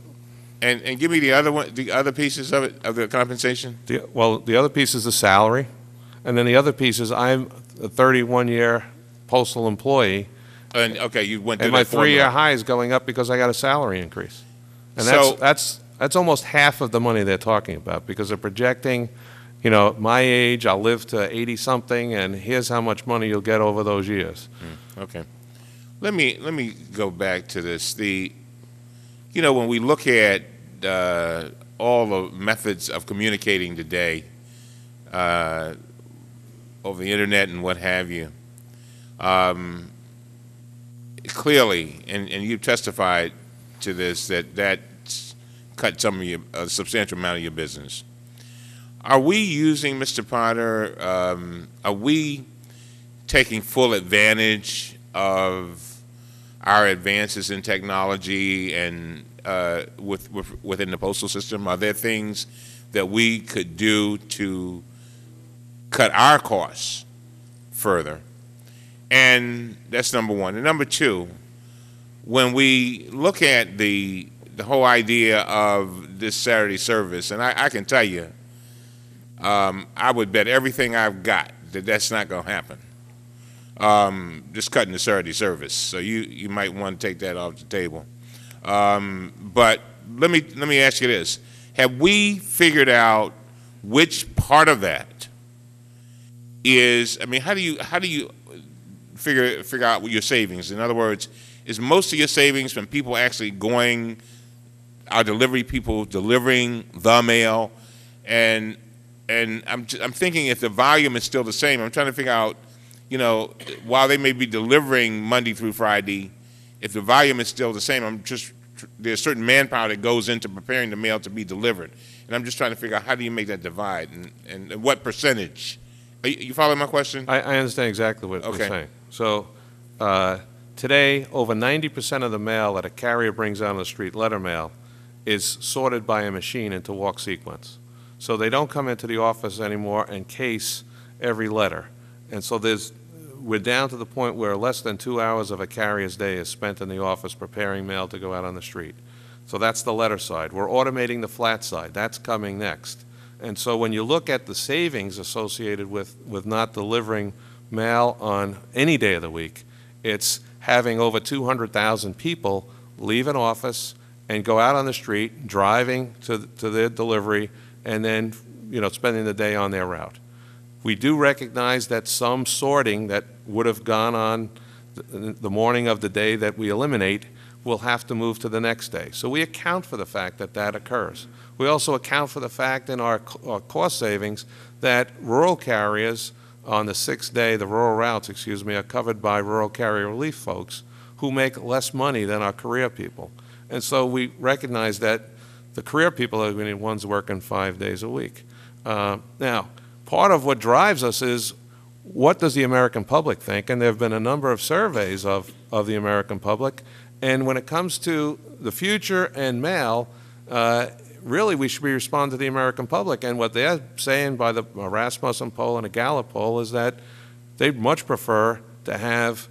And, and give me the other one, the other pieces of it, of the compensation? The, well, the other piece is the salary, and then the other piece is I'm a 31-year postal employee, And, okay, you went and my three-year high is going up because I got a salary increase. And So- that's, that's, that's almost half of the money they're talking about, because they're projecting, you know, my age, I'll live to 80-something, and here's how much money you'll get over those years. Okay. Let me, let me go back to this. The, you know, when we look at uh, all the methods of communicating today uh, over the internet and what have you, um, clearly, and, and you've testified to this, that that's cut some of your, a substantial amount of your business. Are we using, Mr. Potter, um, are we taking full advantage of our advances in technology and uh, with, with, within the postal system? Are there things that we could do to cut our costs further? And that's number one. And number two, when we look at the the whole idea of this Saturday service, and I, I can tell you, um, I would bet everything I've got that that's not going to happen. Um, just cutting the Saturday service, so you you might want to take that off the table. Um, but let me let me ask you this: Have we figured out which part of that is? I mean, how do you how do you figure figure out your savings? In other words, is most of your savings from people actually going our delivery people delivering the mail, and and I'm I'm thinking if the volume is still the same, I'm trying to figure out, you know, while they may be delivering Monday through Friday, if the volume is still the same, I'm just there's certain manpower that goes into preparing the mail to be delivered, and I'm just trying to figure out how do you make that divide and and what percentage. Are you, you following my question? I, I understand exactly what you're Okay. saying. So, uh, today, over ninety percent of the mail that a carrier brings on the street, letter mail, is sorted by a machine into walk sequence. So they don't come into the office anymore and case every letter. And so there's, we're down to the point where less than two hours of a carrier's day is spent in the office preparing mail to go out on the street. So that's the letter side. We're automating the flat side. That's coming next. And so when you look at the savings associated with, with not delivering mail on any day of the week, it's having over 200,000 people leave an office and go out on the street, driving to, to their delivery, and then, you know, spending the day on their route. We do recognize that some sorting that would have gone on the, the morning of the day that we eliminate will have to move to the next day. So we account for the fact that that occurs. We also account for the fact in our, our cost savings that rural carriers on the sixth day, the rural routes, excuse me, are covered by rural carrier relief folks who make less money than our career people. And so we recognize that the career people are going to the ones working five days a week. Uh, now, part of what drives us is what does the American public think? And there have been a number of surveys of, of the American public. And when it comes to the future and mail, uh, really we should be responding to the American public. And what they're saying by the Rasmussen poll and a Gallup poll is that they'd much prefer to have,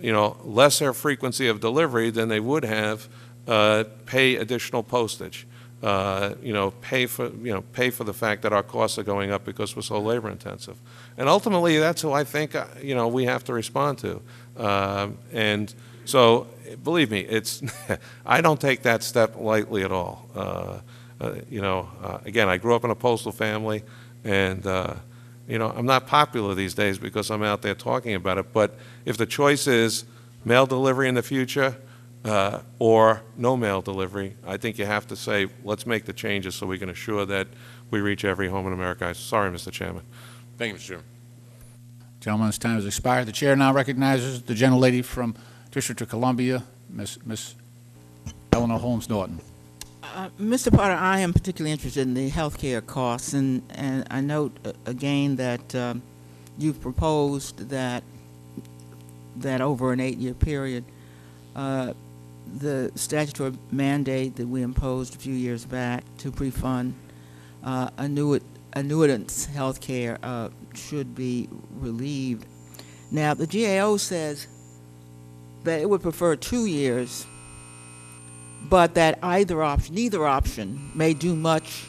you know, lesser frequency of delivery than they would have uh, pay additional postage. Uh, you know, pay for you know pay for the fact that our costs are going up because we're so labor intensive. And ultimately, that's who I think uh, you know we have to respond to. Um, and so, believe me, it's I don't take that step lightly at all. Uh, uh, you know, uh, again, I grew up in a postal family, and you know, I'm not popular these days because I'm out there talking about it. But if the choice is mail delivery in the future uh, or no mail delivery, I think you have to say, let's make the changes so we can assure that we reach every home in America. Sorry, Mr. Chairman. Thank you, Mr. Chairman. Gentleman's time has expired. The chair now recognizes the gentlelady from District of Columbia, Miss Miss Eleanor Holmes Norton. Uh, Mr. Potter, I am particularly interested in the healthcare costs, and, and I note uh, again that um, you've proposed that that over an eight-year period, uh, the statutory mandate that we imposed a few years back to pre-fund uh, annuit annuitants healthcare uh, should be relieved. Now, the GAO says that it would prefer two years but that either option, neither option, may do much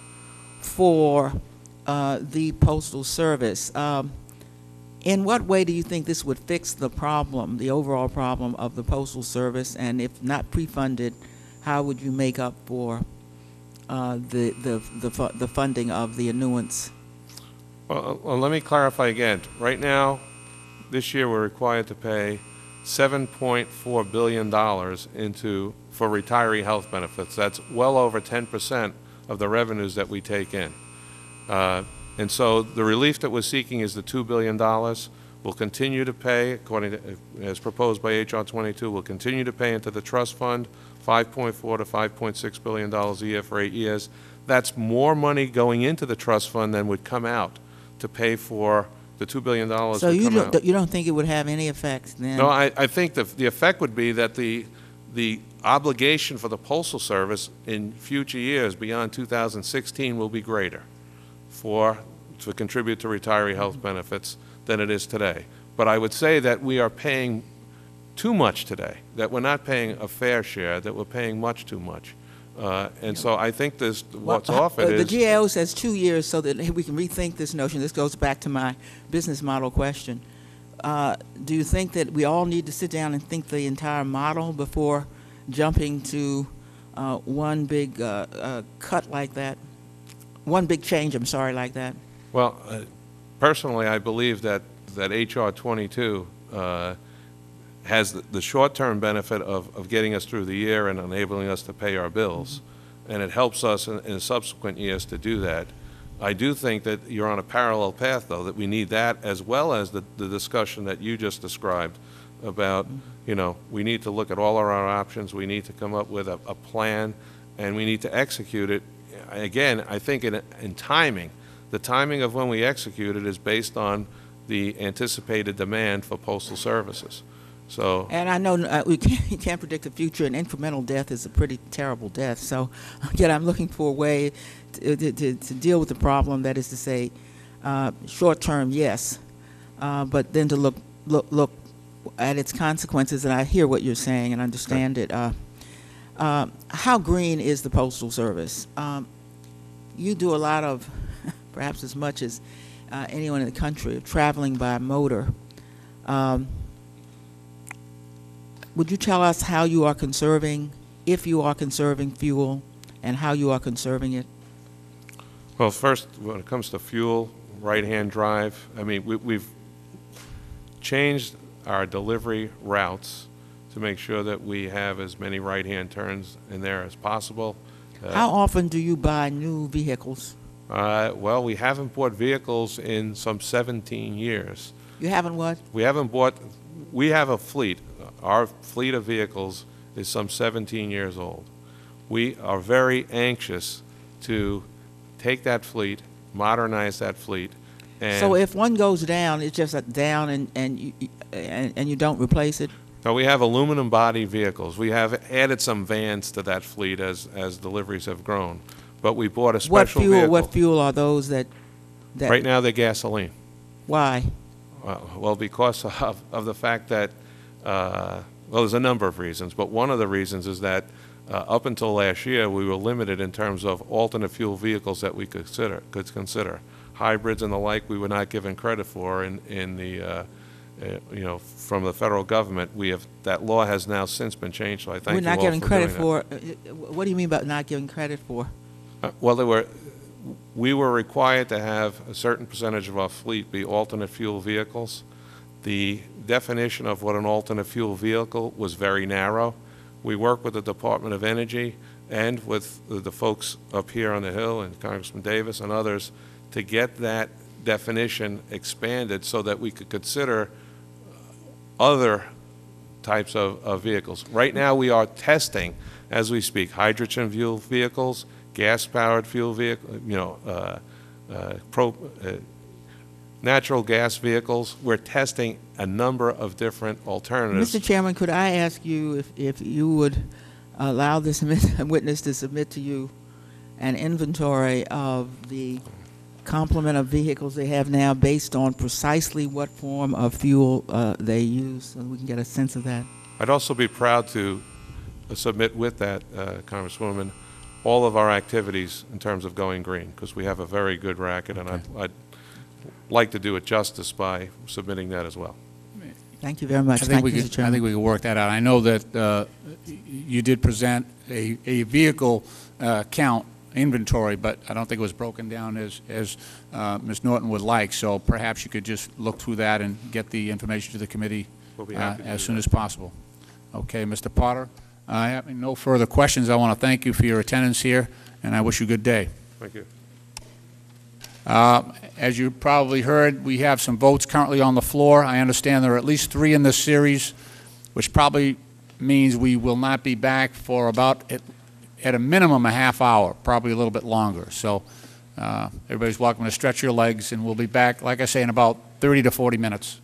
for uh, the postal service. Um, in what way do you think this would fix the problem, the overall problem of the postal service? And if not pre-funded, how would you make up for uh, the, the, the, fu- the funding of the annuance? Well, well, let me clarify again. Right now, this year, we're required to pay $7.4 billion into, for retiree health benefits. That's well over 10% of the revenues that we take in. Uh, And so the relief that we're seeking is the $2 billion. We'll continue to pay, according to, uh, as proposed by HR 22, we'll continue to pay into the trust fund, 5.4 to 5.6 billion dollars a year for eight years. That's more money going into the trust fund than would come out to pay for the $2 billion So you don't, you don't think it would have any effect then? No, I, I think the, the effect would be that the, the obligation for the Postal Service in future years beyond 2016 will be greater for, to contribute to retiree health benefits than it is today. But I would say that we are paying too much today, that we're not paying a fair share, that we're paying much too much. Uh, And so I think this, what's Well, offered uh, is. The GAO says two years so that we can rethink this notion. This goes back to my business model question. Uh, Do you think that we all need to sit down and think the entire model before jumping to uh, one big uh, uh, cut like that? One big change, I'm sorry, like that? Well, uh, personally, I believe that, that HR 22 uh, has the- the short-term benefit of, of getting us through the year and enabling us to pay our bills. and it helps us in, in subsequent years to do that. I do think that you're on a parallel path, though, that we need that as well as the, the discussion that you just described about, you know, we need to look at all our options, we need to come up with a, a plan, and we need to execute it. Again, I think in, in timing, the timing of when we execute it is based on the anticipated demand for postal services. So, And I know uh, we can't, you can't predict the future, and incremental death is a pretty terrible death. So, again, I'm looking for a way to, to, to, to deal with the problem. That is to say, uh, short term, yes, uh, but then to look look look at its consequences. And I hear what you're saying and understand it. Uh, uh, how green is the postal service? Um, you do a lot of, perhaps as much as uh, anyone in the country, traveling by motor. Um, would you tell us how you are conserving, if you are conserving fuel, and how you are conserving it? well, first, when it comes to fuel, right-hand drive, I mean, we, we've changed our delivery routes to make sure that we have as many right-hand turns in there as possible. Uh, How often do you buy new vehicles? Uh, well, we haven't bought vehicles in some 17 years. You haven't what? We haven't bought, we have a fleet. Our fleet of vehicles is some 17 years old. We are very anxious to take that fleet, modernize that fleet, and... So if one goes down, it's just a down and, and you, you- and, and you don't replace it? No, we have aluminum body vehicles. We have added some vans to that fleet as, as deliveries have grown. But we bought a What special fuel, vehicle. what fuel are those that, that? Right now, they're gasoline. Why? Uh, Well, because of, of the fact that, uh, well, there's a number of reasons, but one of the reasons is that uh, up until last year, we were limited in terms of alternate fuel vehicles that we could consider, could consider. Hybrids and the like, we were not given credit for in, in the, uh, uh, you know, from the federal government. We have, that law has now since been changed, so I thank We're you all not for giving doing credit that. for, uh, uh, what do you mean by not giving credit for? Uh, Well, there were, we were required to have a certain percentage of our fleet be alternate fuel vehicles. The definition of what an alternate fuel vehicle was very narrow. We worked with the Department of Energy and with the- the folks up here on the Hill and Congressman Davis and others to get that definition expanded so that we could consider other types of, of vehicles. Right now, we are testing, as we speak, hydrogen fuel vehicles, gas-powered fuel vehicle, you know, uh, uh, pro, uh, natural gas vehicles. We're testing a number of different alternatives. Mr. Chairman, could I ask you if, if you would allow this witness to submit to you an inventory of the complement of vehicles they have now based on precisely what form of fuel uh, they use, so we can get a sense of that? I'd also be proud to uh, submit with that, uh, Congresswoman, all of our activities in terms of going green, because we have a very good racket, and I'd, I'd like to do it justice by submitting that as well. Thank you very much. I think Thank we you, could, I think we could work that out. I know that uh, you did present a, a vehicle uh, count inventory, but I don't think it was broken down as, as uh, Ms. Norton would like, so perhaps you could just look through that and get the information to the committee We'll uh, as soon that. as possible. Okay, Mr. Potter, I have no further questions. I want to thank you for your attendance here, and I wish you a good day. Thank you. Uh, As you probably heard, we have some votes currently on the floor. I understand there are at least three in this series, which probably means we will not be back for about, at a minimum, a half hour, probably a little bit longer. So uh, everybody's welcome to stretch your legs, and we'll be back, like I say, in about 30 to 40 minutes.